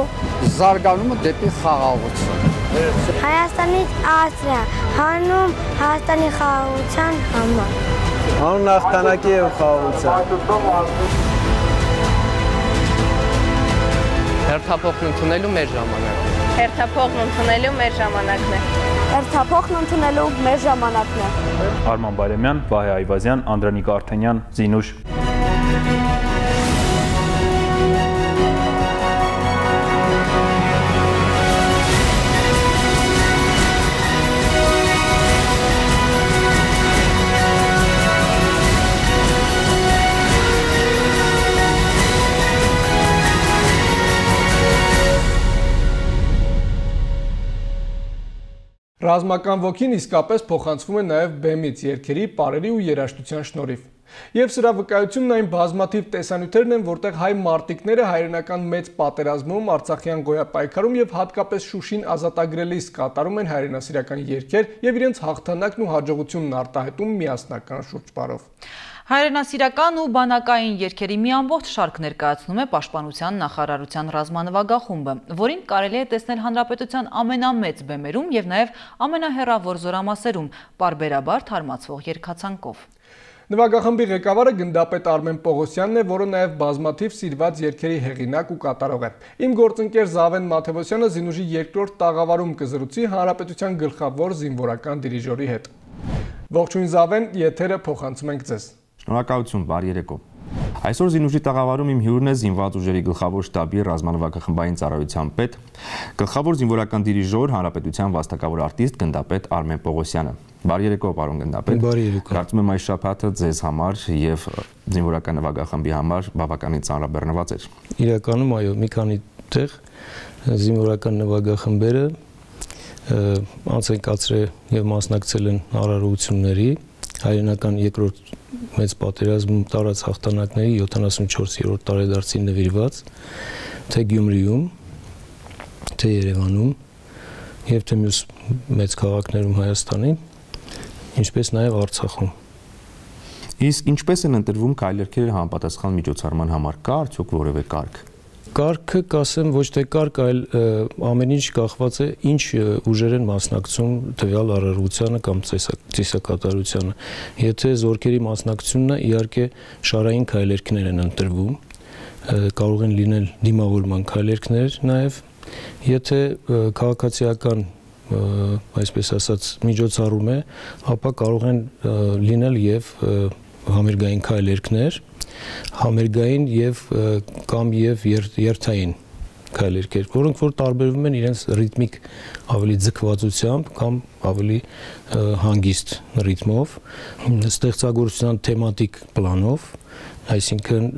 զարգանումը դեպի խաղաղություն։ Հայաստանից Ավստրիա, հանում Հայաստանի խաղաղության համար։ Անուն հաղթանակի եւ խաղաղության։ Հերթափոխն ընդունելու մեր ժամանակն է։ Հերթափոխն ընդունելու մեր ժամանակն է։ Հերթափոխն ընդունելու մեր ժամանակն է։ Արման Բայրամյան, Վահե Այվազյան, Անդրանիկ Արթենյան, Զինուշ Ռազմական ոգին իսկապես փոխանցվում է նաև բեմից երկերի, պարերի ու երաժշտության շնորհիվ։ Եվ սրա վկայությունն այն բազմաթիվ տեսանյութերն են, որտեղ հայ մարտիկները հայրենական մեծ պատերազմում, Արցախյան գոյապայքարում եւ հատկապես Շուշին ազատագրելիս կատարում են հայրենասիրական երգեր եւ իրենց հաղթանակն ու հաջողությունն արտահայտում միասնական շուրջպարով։ Հայրենասիրական ու բանակային երկերի մի ամբողջ շարք ներկայացնում է Պաշտպանության նախարարության ռազմանվագախումբը, որին կարելի է տեսնել հանրապետության ամենամեծ բեմերում եւ նաեւ ամենահեռավոր զորամասերում, parberabar թարմացվող երկացանկով։ Նվագախմբի ղեկավարը գնդապետ Արմեն Պողոսյանն է, որը նաև բազմաթիվ սիրված երկերի հեղինակ ու կատարող է։ Իմ գործընկեր Զավեն Մաթևոսյանը Զինուժի երկրորդ տաղավարում կզրուցի հանրապետության գլխավոր զինվորական դիրիժորի հետ։ Ողջույն Զավեն, եթերը փոխանցում ենք ձեզ։ Շնորհակալություն, բարի երեկո։ Այսօր Զինուժի տաղավարում իմ հյուրն է զինված ուժերի գլխավոր շտաբի ռազմանվակախմբային ծառայության պետ, գլխավոր զինվորական դիրիժոր, հանրապետության վաստակավոր արտիստ գնդապետ Արմեն Պողոսյանը։ Բարի երեկո, պարոն գնդապետ։ Բարի երեկո։ Կարծում եմ այս շաբաթը ձեզ համար եւ զինվորական նվագախմբի համար բավականին ծանրաբեռնված էր։ Իրականում այո, մի քանի տեղ զինվորական նվագախմբերը անց են կացրել եւ մասնակցել են հարարությունների հայրենական երկրորդ մեծ պատերազմում տարած հաղթանակների 74-րդ տարեդարձին նվիրված թե Գյումրիում, թե Երևանում եւ թե մյուս մեծ քաղաքներում Հայաստանի, ինչպես նաեւ Արցախում։ Իսկ ինչպես են ընտրվում քայլերքերը համապատասխան միջոցառման համար, կա արդյոք որևէ կարգ։ Կարգը կասեմ ոչ թե կարգ, այլ ամեն ինչ կախված է ինչ ուժեր են մասնակցում տվյալ առողջությանը կամ ծիսակատարությանը։ Եթե զորքերի մասնակցությունն է, իհարկե շարային քայլերքներ են ընտրվում, կարող են լինել դիմավորման քայլերքներ նաև, եթե քաղաքացիական այսպես ասած միջոցառում է, ապա կարող են լինել եւ համերգային քայլերքներ, համերգային եւ կամ եւ երթային քայլերքեր, որոնք որ տարբերվում են իրենց ռիթմիկ ավելի ձգվածությամբ կամ ավելի հանգիստ ռիթմով, ստեղծագործության թեմատիկ պլանով, այսինքն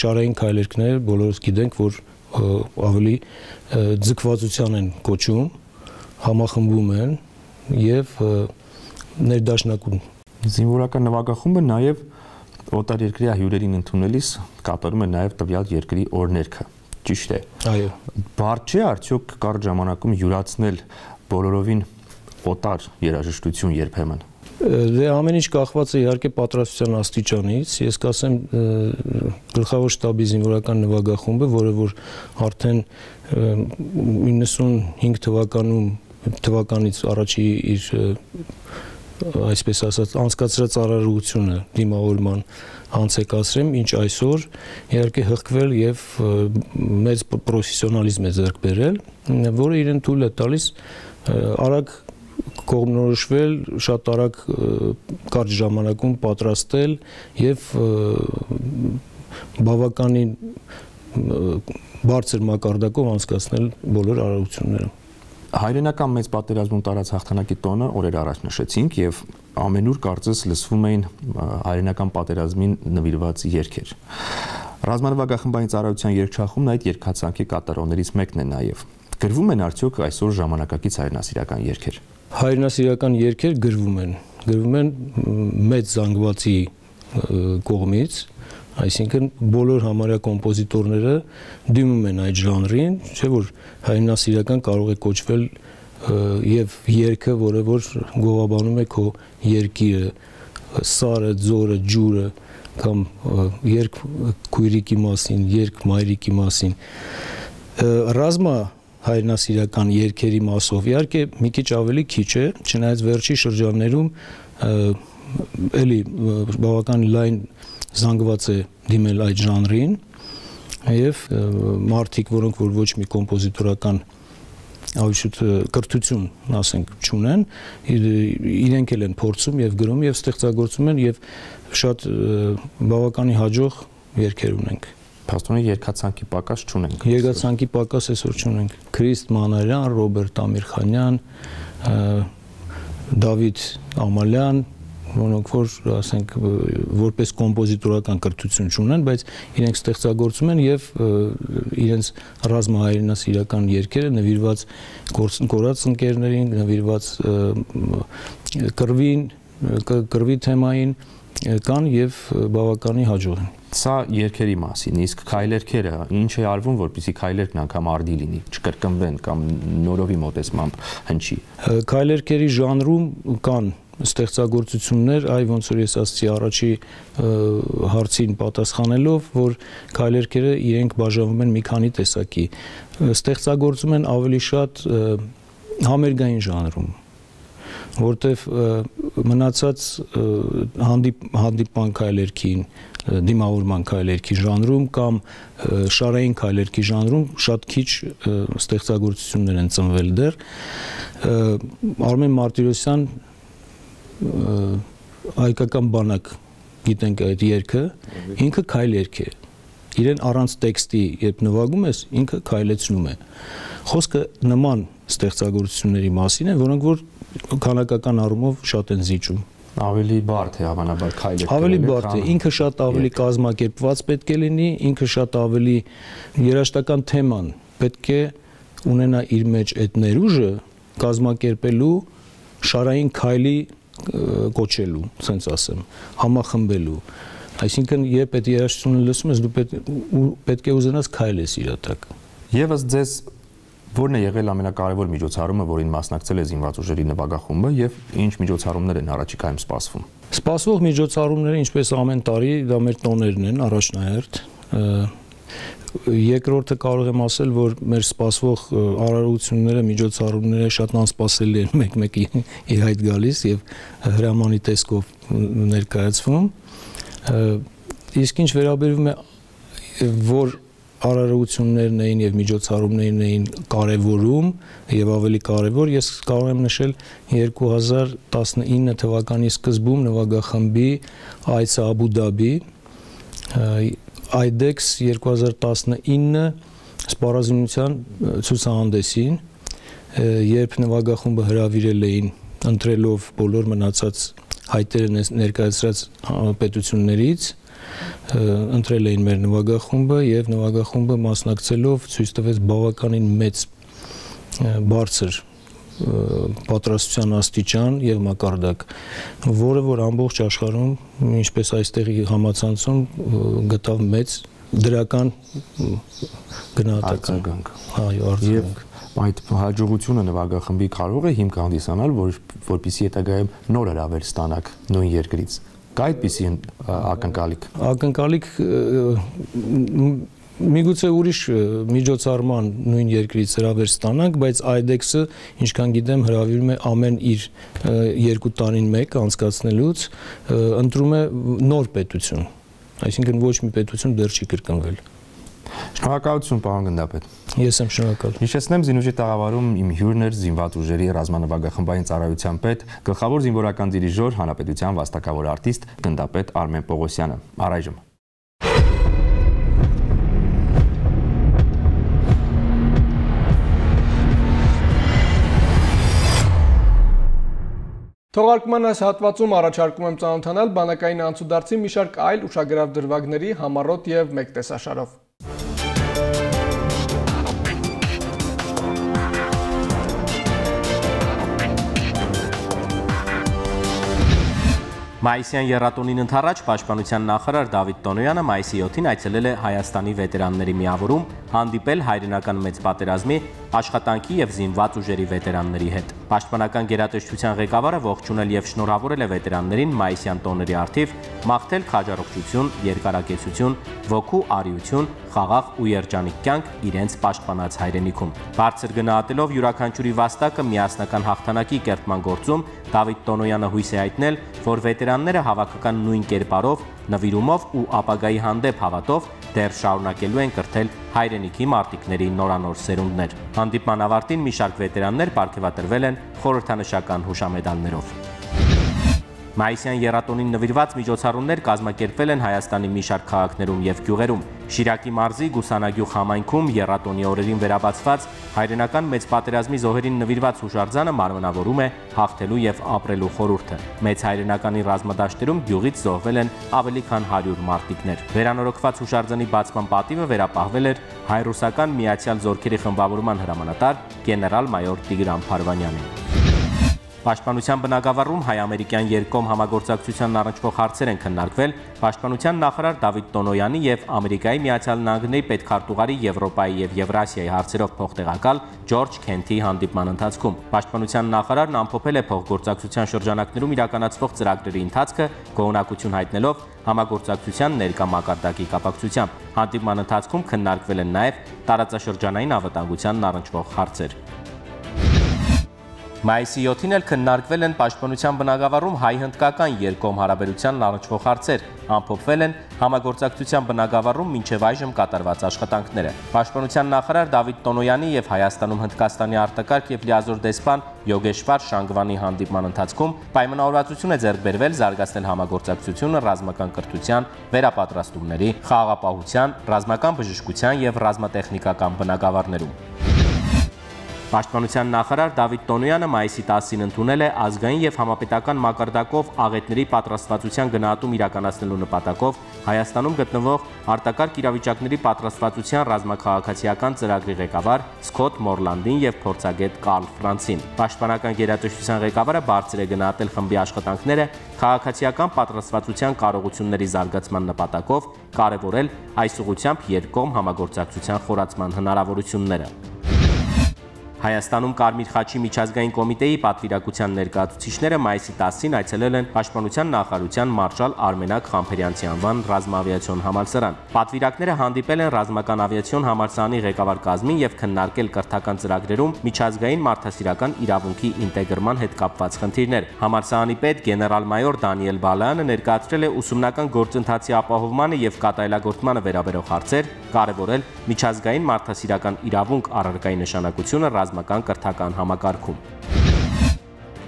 շարային քայլերքները բոլորս գիտենք, որ ավելի ձգվածության են կոչում, համախմբում են եւ ներդաշնակուն Զինվորական նվագախումբը նաև օտարերկրյա հյուրերին ընդունելիս կատարում է նաև տվյալ երկրի օրներքը։ Ճիշտ է։ Այո։ Բարդ չէ արդյոք կարճ ժամանակում յուրացնել բոլորովին օտար երաժշտություն երբեմն։ Դե ամեն ինչ կախված է իհարկե պատրաստության աստիճանից։ Ես կասեմ գլխավոր շտաբի զինվորական նվագախումբը, որը որ արդեն 95 թվականում թվականից առաջի իր այսպես ասած անցկացրած արարողությունը դիմավորման անցեկացրեմ, ինչ այսօր իհարկե հղկվել եւ մեծ պրոֆեսիոնալիզմ է ձեռք բերել, որը իրեն թույլ է տալիս արագ կողմնորոշվել, շատ արագ կարճ ժամանակում պատրաստել եւ բավականին բարձր մակարդակով անցկացնել բոլոր արարողությունները հայրենական մեծ պատերազմում տարած հաղթանակի տոնը օրեր առաջ նշեցինք եւ ամենուր կարծես լսվում էին հայրենական պատերազմին նվիրված երգեր։ Ռազմանվագախմբային ծառայության երգչախումն այդ երկացանկի կատարողներից մեկն է նաեւ։ Գրվում են արդյոք այսօր ժամանակակից հայրենասիրական երգեր։ Հայրենասիրական երգեր գրվում են։ Գրվում են մեծ զանգվածի կողմից, Այսինքն բոլոր համարյա կոմպոզիտորները դիմում են այդ ժանրին, չէ՞ որ հայրենասիրական կարող է կոչվել եւ երգը, որը որ գովաբանում է քո երկիրը, սարը, ձորը, ջուրը կամ երկ քույրիկի մասին, երկ մայրիկի մասին։ Ռազմա հայրենասիրական երկերի մասով իհարկե մի քիչ ավելի քիչ է, չնայած վերջի շրջաններում էլի բավական լայն զանգված է դիմել այդ ժանրին եւ մարտիկ, որոնք որ ոչ մի կոմպոզիտորական ավիշուտ կրթություն, ասենք, ճունեն, իրենք էլ են փորձում եւ գրում եւ ստեղծագործում են եւ շատ բավականի հաջող երկեր ունենք Փաստորեն երկացանկի պակաս չունենք։ Երկացանկի պակաս այսօր չունենք։ Քրիստ Մանարյան, Ռոբերտ Ամիրխանյան, Դավիթ Ամալյան, որոնք որ ասենք որպես կոմպոզիտորական կրթություն ունեն, բայց իրենք ստեղծագործում են եւ իրենց ռազմահայրենասիրական երգերը նվիրված կորած ընկերներին, նվիրված կրվին, կրվի թեմային կան եւ բավականի հաջող են սա երկերի մասին, իսկ քայլերքերը ինչ է արվում, որպեսզի քայլերքն անգամ արդի լինի, չկրկնվեն կամ նորովի մոտեցմամբ հնչի։ Քայլերքերի ժանրում կան ստեղծագործություններ, այ ոնց որ ես ասացի առաջի հարցին պատասխանելով, որ քայլերքերը իրենք բաժանվում են մի քանի տեսակի։ Ստեղծագործում են ավելի շատ համերգային ժանրում, որտեվ մնացած հանդիպ հանդիպան քայլերքին դիմավորման քայլերքի ժանրում կամ շարային քայլերքի ժանրում շատ քիչ ստեղծագործություններ են ծնվել դեռ Արմեն Մարտիրոսյան հայկական բանակ գիտենք այդ երգը ինքը քայլ երգ է իրեն առանց տեքստի երբ նվագում ես ինքը քայլեցնում է խոսքը նման ստեղծագործությունների մասին է որոնք որ քանակական առումով շատ են զիջում ավելի բարդ է հավանաբար քայլը ավելի բարդ է ինքը շատ ավելի կազմակերպված պետք է լինի ինքը շատ ավելի երաշտական թեման պետք է ունենա իր մեջ այդ ներուժը կազմակերպելու շարային քայլի կոչելու, ասենց ասեմ, համախմբելու։ Այսինքն, երբ այդ երաժշտությունը լսում ես, դու պետք պետք է ուզենաս քայլես իր տակ։ Եվս ձեզ Որն է եղել ամենակարևոր միջոցառումը, որին մասնակցել է զինված ուժերի նվագախումբը եւ ինչ միջոցառումներ են առաջիկայում սպասվում։ Սպասվող միջոցառումները, ինչպես ամեն տարի, դա մեր տոներն են առաջնահերթ։ Երկրորդը կարող եմ ասել, որ մեր սպասվող արարողությունները, միջոցառումները շատ անսպասելի են մեկ-մեկ իր հայտ գալիս եւ հրամանի տեսքով ներկայացվում։ Իսկ ինչ վերաբերում է որ արարողություններն էին եւ միջոցառումներն էին կարևորում եւ ավելի կարևոր ես կարող եմ նշել 2019 թվականի սկզբում նվագախմբի այցը Աբու Դաբի IDEX 2019 սպառազինության ցուցահանդեսին երբ նվագախումբը հրավիրել էին ընտրելով բոլոր մնացած հայտերը ներկայացրած պետություններից ընտրել էին մեր նվագախումբը եւ նվագախումբը մասնակցելով ցույց տվեց բավականին մեծ բարձր պատրաստության աստիճան եւ մակարդակ, որը որ ամբողջ աշխարհում, ինչպես այստեղի համացանցում գտավ մեծ դրական գնահատական։ Այո, արձագանք այդ հաջողությունը նվագախմբի կարող է հիմք հանդիսանալ, որ որպիսի հետագայում նոր հրավեր ստանաք նույն երկրից կա այդպիսի ակնկալիք ակնկալիք միգուցե ուրիշ միջոցառման նույն երկրից հրավեր ստանանք, բայց IDEX-ը, ինչքան գիտեմ, հրավիրում է ամեն իր երկու տարին մեկ անցկացնելուց, ընտրում է նոր պետություն։ Այսինքն ոչ մի պետություն դեռ չի կրկնվել։ Շնորհակալություն, պարոն գնդապետ։ Ես եմ շնորհակալ։ Հիշեցնեմ Զինուժի տաղավարում իմ հյուրն էր զինված ուժերի ռազմանավագախմբային ծառայության պետ, գլխավոր զինվորական դիրիժոր, հանրապետության վաստակավոր արտիստ գնդապետ Արմեն Պողոսյանը։ Առայժմ Թողարկման այս հատվածում առաջարկում եմ ծանոթանալ բանակային անցուդարձի մի շարք այլ ուշագրավ դրվագների համառոտ եւ մեկ տեսաշարով։ Մայիսյան երաթոնին ընթառաջ Պաշտպանության նախարար Դավիթ Տոնոյանը մայիսի 7-ին այցելել է Հայաստանի վետերանների միավորում, հանդիպել հայրենական մեծ պատերազմի աշխատանքի եւ զինված ուժերի վետերանների հետ։ Պաշտպանական գերատեսչության ղեկավարը ողջունել եւ շնորհավորել է վետերաններին մայիսյան տոների արդիվ, մաղթել քաջառողջություն, երկարակեցություն, ոգու արիություն, խաղաղ ու երջանիկ կյանք իրենց պաշտպանած հայրենիքում։ Բարձր գնահատելով յուրաքանչյուրի վաստակը միասնական հաղթանակի կերտման գործում Դավիթ Տոնոյանը հույս է հայտնել, որ վետերանները հավաքական նույն կերպարով, նվիրումով ու ապագայի հանդեպ հավատով դեռ շարունակելու են կրթել հայրենիքի մարտիկների նորանոր սերունդներ։ Հանդիպման ավարտին մի շարք վետերաններ ապարգևատրվել են խորհրդանշական հուշամեդալներով։ Մայիսյան երաթոնին նվիրված միջոցառումներ կազմակերպվել են Հայաստանի մի շարք քաղաքներում եւ գյուղերում։ Շիրակի մարզի Գուսանագյուղ համայնքում երաթոնի օրերին վերաբացված հայրենական մեծ պատերազմի զոհերին նվիրված հուշարձանը մարմնավորում է հաղթելու եւ ապրելու խորհուրդը։ Մեծ հայրենականի ռազմադաշտերում գյուղից զոհվել են ավելի քան 100 մարտիկներ։ Վերանորոգված հուշարձանի բացման պատիվը վերապահվել էր հայ-ռուսական միացյալ զորքերի խմբավորման հրամանատար գեներալ-մայոր Տիգրան Փարվանյանին։ Պաշտպանության բնակավարում հայ-ամերիկյան երկկողմ համագործակցությանն առնչվող հարցեր են քննարկվել Պաշտպանության նախարար Դավիթ Տոնոյանի եւ Ամերիկայի Միացյալ Նահանգների պետքարտուղարի Եվրոպայի եւ Եվրասիայի հարցերով փոխտեղակալ Ջորջ Քենթի հանդիպման ընթացքում։ Պաշտպանության նախարարն ամփոփել է փոխգործակցության շրջանակներում իրականացվող ծրագրերի ընթացքը, գոհունակություն հայտնելով համագործակցության ներկա մակարդակի կապակցությամբ։ Հանդիպման ընթացքում քննարկվել են նաև տարածաշրջանային անվտանգությանն առնչվող հարցեր։ Մայիսի 7-ին էլ քննարկվել են Պաշտպանության բնակավարում հայ-հնդկական երկկողմ հարաբերությանն առնչվող հարցեր, ամփոփվել են համագործակցության բնակավարում մինչև այժմ կատարված աշխատանքները։ Պաշտպանության նախարար Դավիթ Տոնոյանի եւ Հայաստանում Հնդկաստանի արտակարգ եւ լիազոր դեսպան Յոգեշվար Շանգվանի հանդիպման ընթացքում պայմանավորվածություն է ձեռք բերվել զարգացնել համագործակցությունը ռազմական կրթության, վերապատրաստումների, խաղաղապահության, ռազմական բժշկության եւ ռազմատեխնիկական բնակավարներում։ Պաշտպանության նախարար Դավիթ Տոնոյանը մայիսի 10-ին ընդունել է ազգային եւ համապետական մակարդակով աղետների պատրաստվածության գնահատում իրականացնելու նպատակով Հայաստանում գտնվող արտակարգ իրավիճակների պատրաստվածության ռազմաքաղաքացիական ծրագրի ղեկավար Սկոտ Մորլանդին եւ փորձագետ Կարլ Ֆրանսին։ Պաշտպանական գերատեսչության ղեկավարը բարձր է գնահատել խմբի աշխատանքները քաղաքացիական պատրաստվածության կարողությունների զարգացման նպատակով, կարևորել այս ուղությամբ երկկողմ համագործակցության խորացման հնարավորությունները։ Հայաստանում Կարմիր խաչի միջազգային կոմիտեի պատվիրակության ներկայացուցիչները մայիսի 10-ին այցելել են Պաշտպանության նախարարության մարշալ Արմենակ Խամփերյանցի անվան ռազմավիացիոն համալսարան։ Պատվիրակները հանդիպել են ռազմական ավիացիոն համալսարանի ղեկավար կազմին եւ քննարկել կրթական ծրագրերում միջազգային մարդասիրական իրավունքի ինտեգրման հետ կապված խնդիրներ։ Համալսարանի պետ գեներալ-մայոր Դանիել Բալայանը ներկայացրել է ուսումնական գործընթացի ապահովմանը եւ կատարելագործմանը վերաբերող հարցեր, կարևորել միջազգային մարդասիրական իրավունք առարկայի նշանակությունը ռազմական կրթական համակարգում։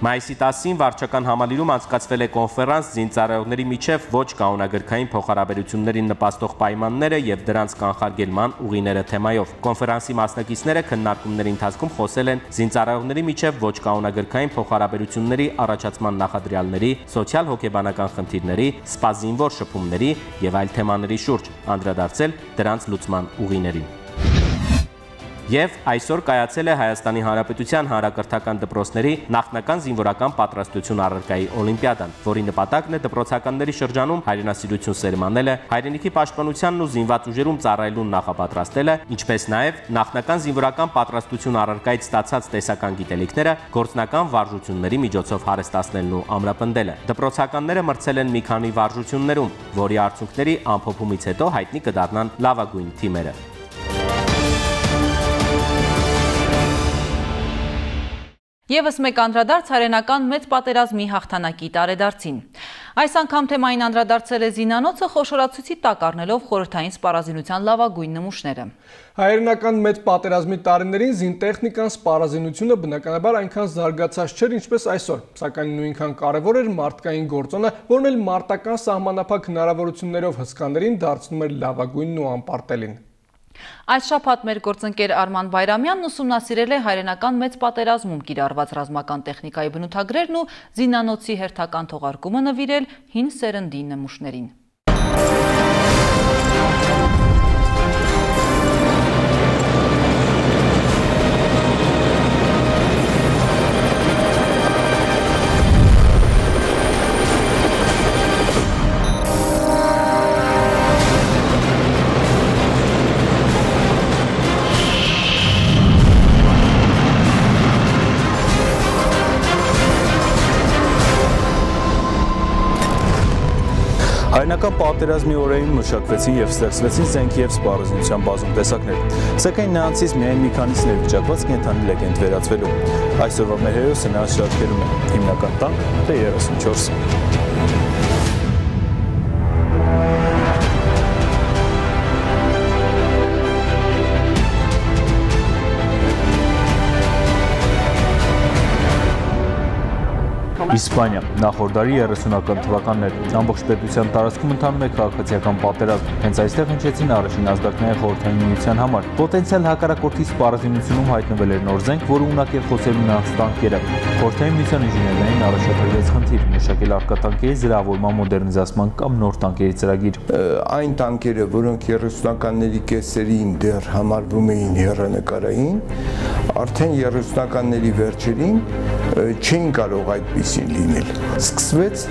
Մայիսի 10-ին վարչական համալիրում անցկացվել է կոնֆերանս զինծառայողների միջև ոչ կանոնագրքային փոխհարաբերություններին նպաստող պայմանները եւ դրանց կանխարգելման ուղիները թեմայով։ Կոնֆերանսի մասնակիցները քննարկումների ընթացքում խոսել են զինծառայողների միջև ոչ կանոնագրքային փոխհարաբերությունների առաջացման նախադրյալների, սոցիալ-հոգեբանական խնդիրների, սպա զինվոր շփումների եւ այլ թեմաների շուրջ, անդրադարձել դրանց լուծման ուղիներին։ Եվ այսօր կայացել է Հայաստանի Հանրապետության հանրակրթական դպրոցների նախնական զինվորական պատրաստություն առարկայի օլիմպիադան, որի նպատակն է դպրոցականների շրջանում հայրենասիրություն սերմանելը, հայրենիքի պաշտպանությանն ու զինված ուժերում ծառայելուն նախապատրաստելը, ինչպես նաև նախնական զինվորական պատրաստություն առարկայից ստացած տեսական գիտելիքները գործնական վարժությունների միջոցով հարստացնելն ու ամրապնդելը։ Դպրոցականները մրցել են մի քանի վարժություններում, որի արդյունքների ամփոփումից հետո հայտնի կդառնան լավագույն թիմերը։ Եվս մեկ անդրադարձ հայրենական մեծ պատերազմի հաղթանակի տարեդարձին։ Այս անգամ թեմային անդրադարձել է զինանոցը խոշորացուցի տակ առնելով խորհրդային սպառազինության լավագույն նմուշները։ Հայրենական մեծ պատերազմի տարիներին զինտեխնիկան սպառազինությունը բնականաբար այնքան զարգացած չէր, ինչպես այսօր, սակայն նույնքան կարևոր էր մարդկային գործոնը, որն էլ մարտական սահմանափակ հնարավորություններով հսկաներին դարձնում էր լավագույնն ու անպարտելին։ Այս շաբաթ մեր գործընկեր Արման Բայրամյանն ուսումնասիրել է հայրենական մեծ պատերազմում կիրառված ռազմական տեխնիկայի բնութագրերն ու զինանոցի հերթական թողարկումը նվիրել հին սերնդի նմուշներին։ Հայնական պատերազմի օրերին մշակվեցին եւ ստեղծվեցին զենքի եւ սպառազինության բազում տեսակներ։ Սակայն նրանցից միայն մի քանիսն էր վիճակված կենթանի լեգենդ վերածվելու։ Այսօրվա մեր հերոսը նրանց շարքերում է։ Հիմնական տանկ T34։ Իսպանիա նախորդ դարի 30-ական թվականներ ամբողջ պետության տարածքում ընթանում է քաղաքացիական պատերազմ։ Հենց այստեղ հնչեցին առաջին ազդակները խորհրդային միության համար։ Պոտենցիալ հակառակորդի սպառազինությունում հայտնվել էր նոր զենք, որը ունակ էր խոցելու նրանց տանկերը։ Խորհրդային միության ինժեներներին առաջադրվեց խնդիր մշակել արկատանկերի զրահավորման մոդեռնիզացման կամ նոր տանկերի ծրագիր։ Այն տանկերը, որոնք 30-ականների կեսերին դեռ համարվում էին հերանեկարային, արդեն 30-ականների վերջերին չէին կարող այդպեսին լինել։ Սկսվեց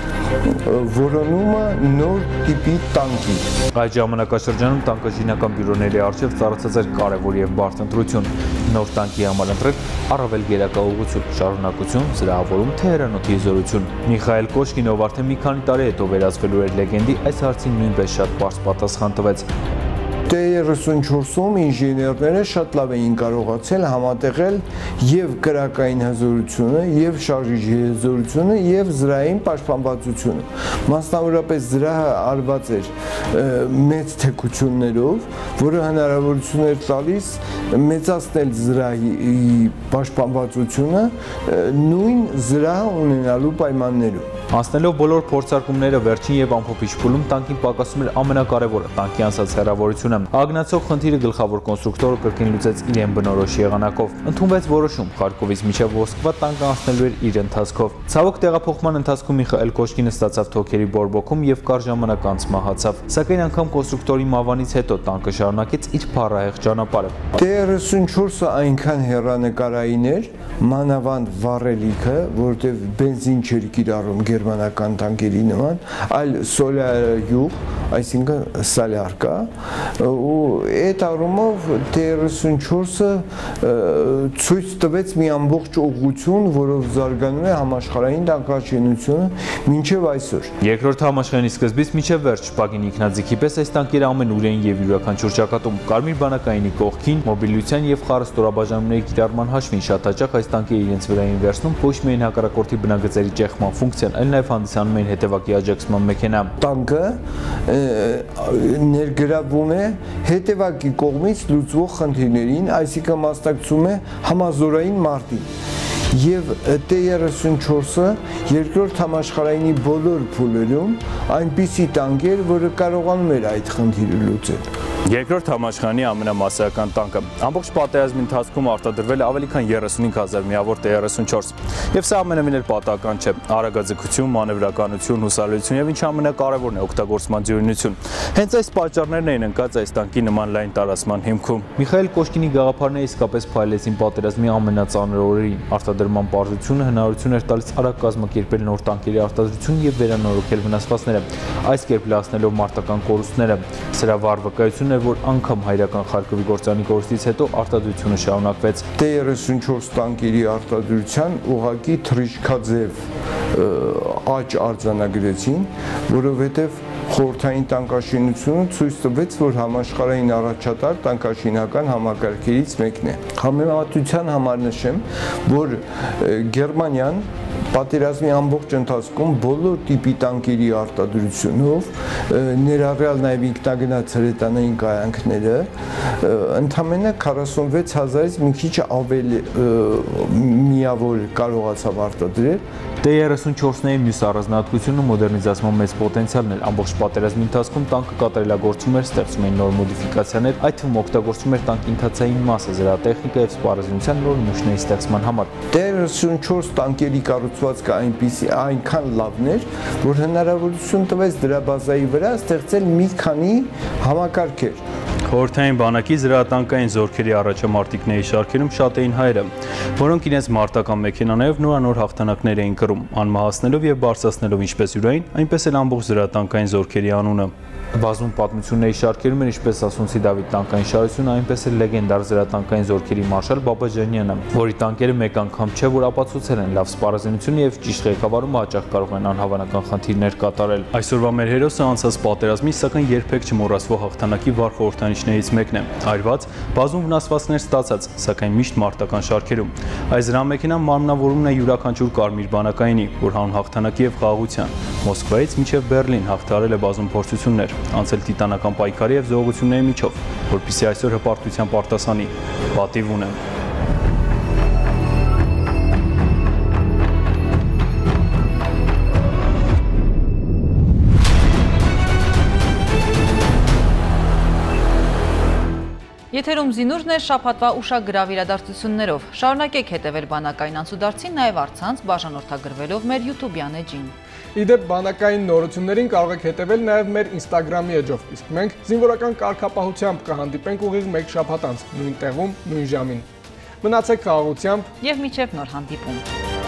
որոնումը նոր տիպի տանկի։ Այդ ժամանակաշրջանում տանկաժինական բյուրոների արժև ծառացած էր կարևոր եւ բարդ ընտրություն։ Նոր տանկի համար ընտրել առավել գերակա ուղղություն, շարունակություն, զրահավորում թե հերանոթի զորություն։ Միխայել Կոշկինով արդեն մի քանի տարի հետո վերածվելու էր լեգենդի, այս հարցին նույնպես շատ բարձ պատասխան տվեց։ T34-ում ինժեներները շատ լավ էին կարողացել համատեղել եւ քրակային հզորությունը, եւ շարժիչի հզորությունը, եւ զրահային պաշտպանվածությունը։ Մասնավորապես զրահը արված էր մեծ թեկություններով, որը հնարավորություն էր տալիս մեծացնել զրահի պաշտպանվածությունը նույն զրահը ունենալու պայմաններում։ Անցնելով բոլոր փորձարկումները վերջին եւ ամփոփիչ փուլում տանկին պակասում էր ամենակարևորը՝ տանկի անցած հեռավորությունը։ Ագնացող խնդիրը գլխավոր կոնստրուկտորը կրկին լուծեց իրեն բնորոշ եղանակով։ Ընդունվեց որոշում Խարկովից միջև Մոսկվա տանկը անցնելու էր իր ընթացքով։ Ցավոք տեղափոխման ընթացքում Միխայել Կոշկինը ստացավ թոքերի բորբոքում եւ կար ժամանակ անց մահացավ։ Սակայն անգամ կոնստրուկտորի մահվանից հետո տանկը շարունակեց իր փառահեղ ճանապարհը։ T34-ը այնքան հերանեկարային էր, մանավանդ վառելիքը, որտեղ բենզին չէր կիրառում գերմանական տանկերի նման, այլ սոլյարյուղ, այսինքն սալյարկա, ու այդ առումով T34-ը ցույց տվեց մի ամբողջ ուղղություն, որով զարգանում է համաշխարհային տանկաշինությունը մինչև այսօր։ Երկրորդ համաշխարհային սկզբից մինչև վերջ Շպագին ինքնաձիգի պես այս տանկերը ամենուր էին եւ յուրաքանչյուր ճակատում Կարմիր բանակայինի կողքին մոբիլության եւ խառստորաբաժանումների կիրառման հաշվին շատ հաճախ այս տանկերը իրենց վրա էին վերցնում ոչ միայն հակառակորդի բնագծերի ճեղման ֆունկցիան, այլ նաև հանդիսանում էին հետևակի աջակցման մեքենա։ Տանկը ներգրավում է հետևակի կողմից լուծվող խնդիրներին, այսինքն մասնակցում է համազորային մարտին եւ T34-ը երկրորդ համաշխարհայինի բոլոր փուլերում այնպիսի տանկեր, որը կարողանում էր այդ խնդիրը լուծել։ Երկրորդ համաշխարհանի ամենամասսայական տանկը. Ամբողջ պատերազմի ընթացքում արտադրվել է ավելի քան 35000 միավոր T34։ Եվ սա ամենևին էլ պատահական չէ։ Արագաձգություն, մանևրականություն, հուսալիություն եւ ինչ ամենակարևորն է օգտագործման ձյունություն։ Հենց այս պատճառներն էին ընկած այս տանկի նման լայն տարածման հիմքում։ Միխայել Կոշկինի գաղափարները իսկապես փայլեցին պատերազմի ամենածանր օրերին։ Արտադրման բարձրությունը հնարավորություն էր տալիս արագ կազմակերպել նոր տանկերի արտադրություն եւ վերանորոգել վնասվածքները։ Այս կերպ լացնելով մարտական կորուստները, սրա վառ վկայությունը էր, որ անգամ հայրական Խարկովի գործանի կորստից հետո արտադրությունը շարունակվեց։ T34 տանկերի արտադրության ուղակի թրիշկաձև աճ արձանագրեցին, որովհետև խորթային տանկաշինությունը ցույց տվեց, որ համաշխարհային առաջատար տանկաշինական համակարգերից մեկն է։ Համեմատության համար նշեմ, որ Գերմանիան պատերազմի ամբողջ ընթացքում բոլոր տիպի տանկերի արտադրությունով ներառյալ նաև ինքնագնաց հրետանային կայանքները ընդամենը 46000-ից մի քիչ ավելի միավոր կարողացավ արտադրել T34-ների մյուս առանձնահատկությունը մոդեռնիզացման մեծ պոտենցիալն էր։ Ամբողջ պատերազմի ընթացքում տանկը կատարելագործում էր, ստեղծում էին նոր մոդիֆիկացիաներ, այդ թվում օգտագործում էր տանկի ընթացային մասը, զրահատեխնիկա եւ սպառազինության նոր նմուշների ստեղծման համար։ T34 տանկերի կառուցվածքը այնպիսի այնքան լավն էր, որ հնարավորություն տվեց դրա բազայի վրա ստեղծել մի քանի համակարգեր Խորհրդային բանակի զրահատանկային զորքերի առաջամարտիկների շարքերում շատ էին հայերը, որոնք իրենց մարտական մեքենաներով նորանոր հաղթանակներ էին կրում, անմահացնելով եւ բարձրացնելով ինչպես յուրային, այնպես էլ ամբողջ զրահատանկային զորքերի անունը։ Բազում պատմությունների շարքերում էր ինչպես ասունցի Դավիթ տանկային շարությունը, այնպես էլ լեգենդար զրատանկային զորքերի մարշալ Բաբաջանյանը, որի տանկերը մեկ անգամ չէ որ ապացուցել են լավ սպառազինություն եւ ճիշտ ղեկավարումը հաճախ կարող են անհավանական խնդիրներ կատարել։ Այսօրվա մեր հերոսը անցած պատերազմի, սակայն երբեք չմոռացվող հաղթանակի վառ խորհրդանիշներից մեկն է։ Այրված, բազում վնասվածքներ ստացած, սակայն միշտ մարտական շարքերում։ Այս զրահմեքենան մարմնավորումն է յուրաքանչյուր կարմիր բանակայինի, որ հանուն հաղթանակի եւ խաղաղության Մոսկվայից մինչև Բերլին հաղթարել է բազում փորձություններ, անցել տիտանական պայքարի եւ զողությունների միջով, որpիսի այսօր հպարտության պարտասանի պատիվ ունեն։ Եթերում զինուրն է շապատվա ուշագրավ իրադարձություններով։ Շարունակեք հետևել բանակային անցուդարձին նաև արցանց բաժանորդագրվելով մեր YouTube-յան էջին։ Իդեպ բանակային նորություններին կարող եք հետևել նաև մեր Instagram-ի էջով, իսկ մենք զինվորական կարգապահությամբ կհանդիպենք ուղիղ մեկ շաբաթ անց, նույն տեղում, նույն ժամին։ Մնացեք խաղաղությամբ եւ միջև նոր հանդիպում։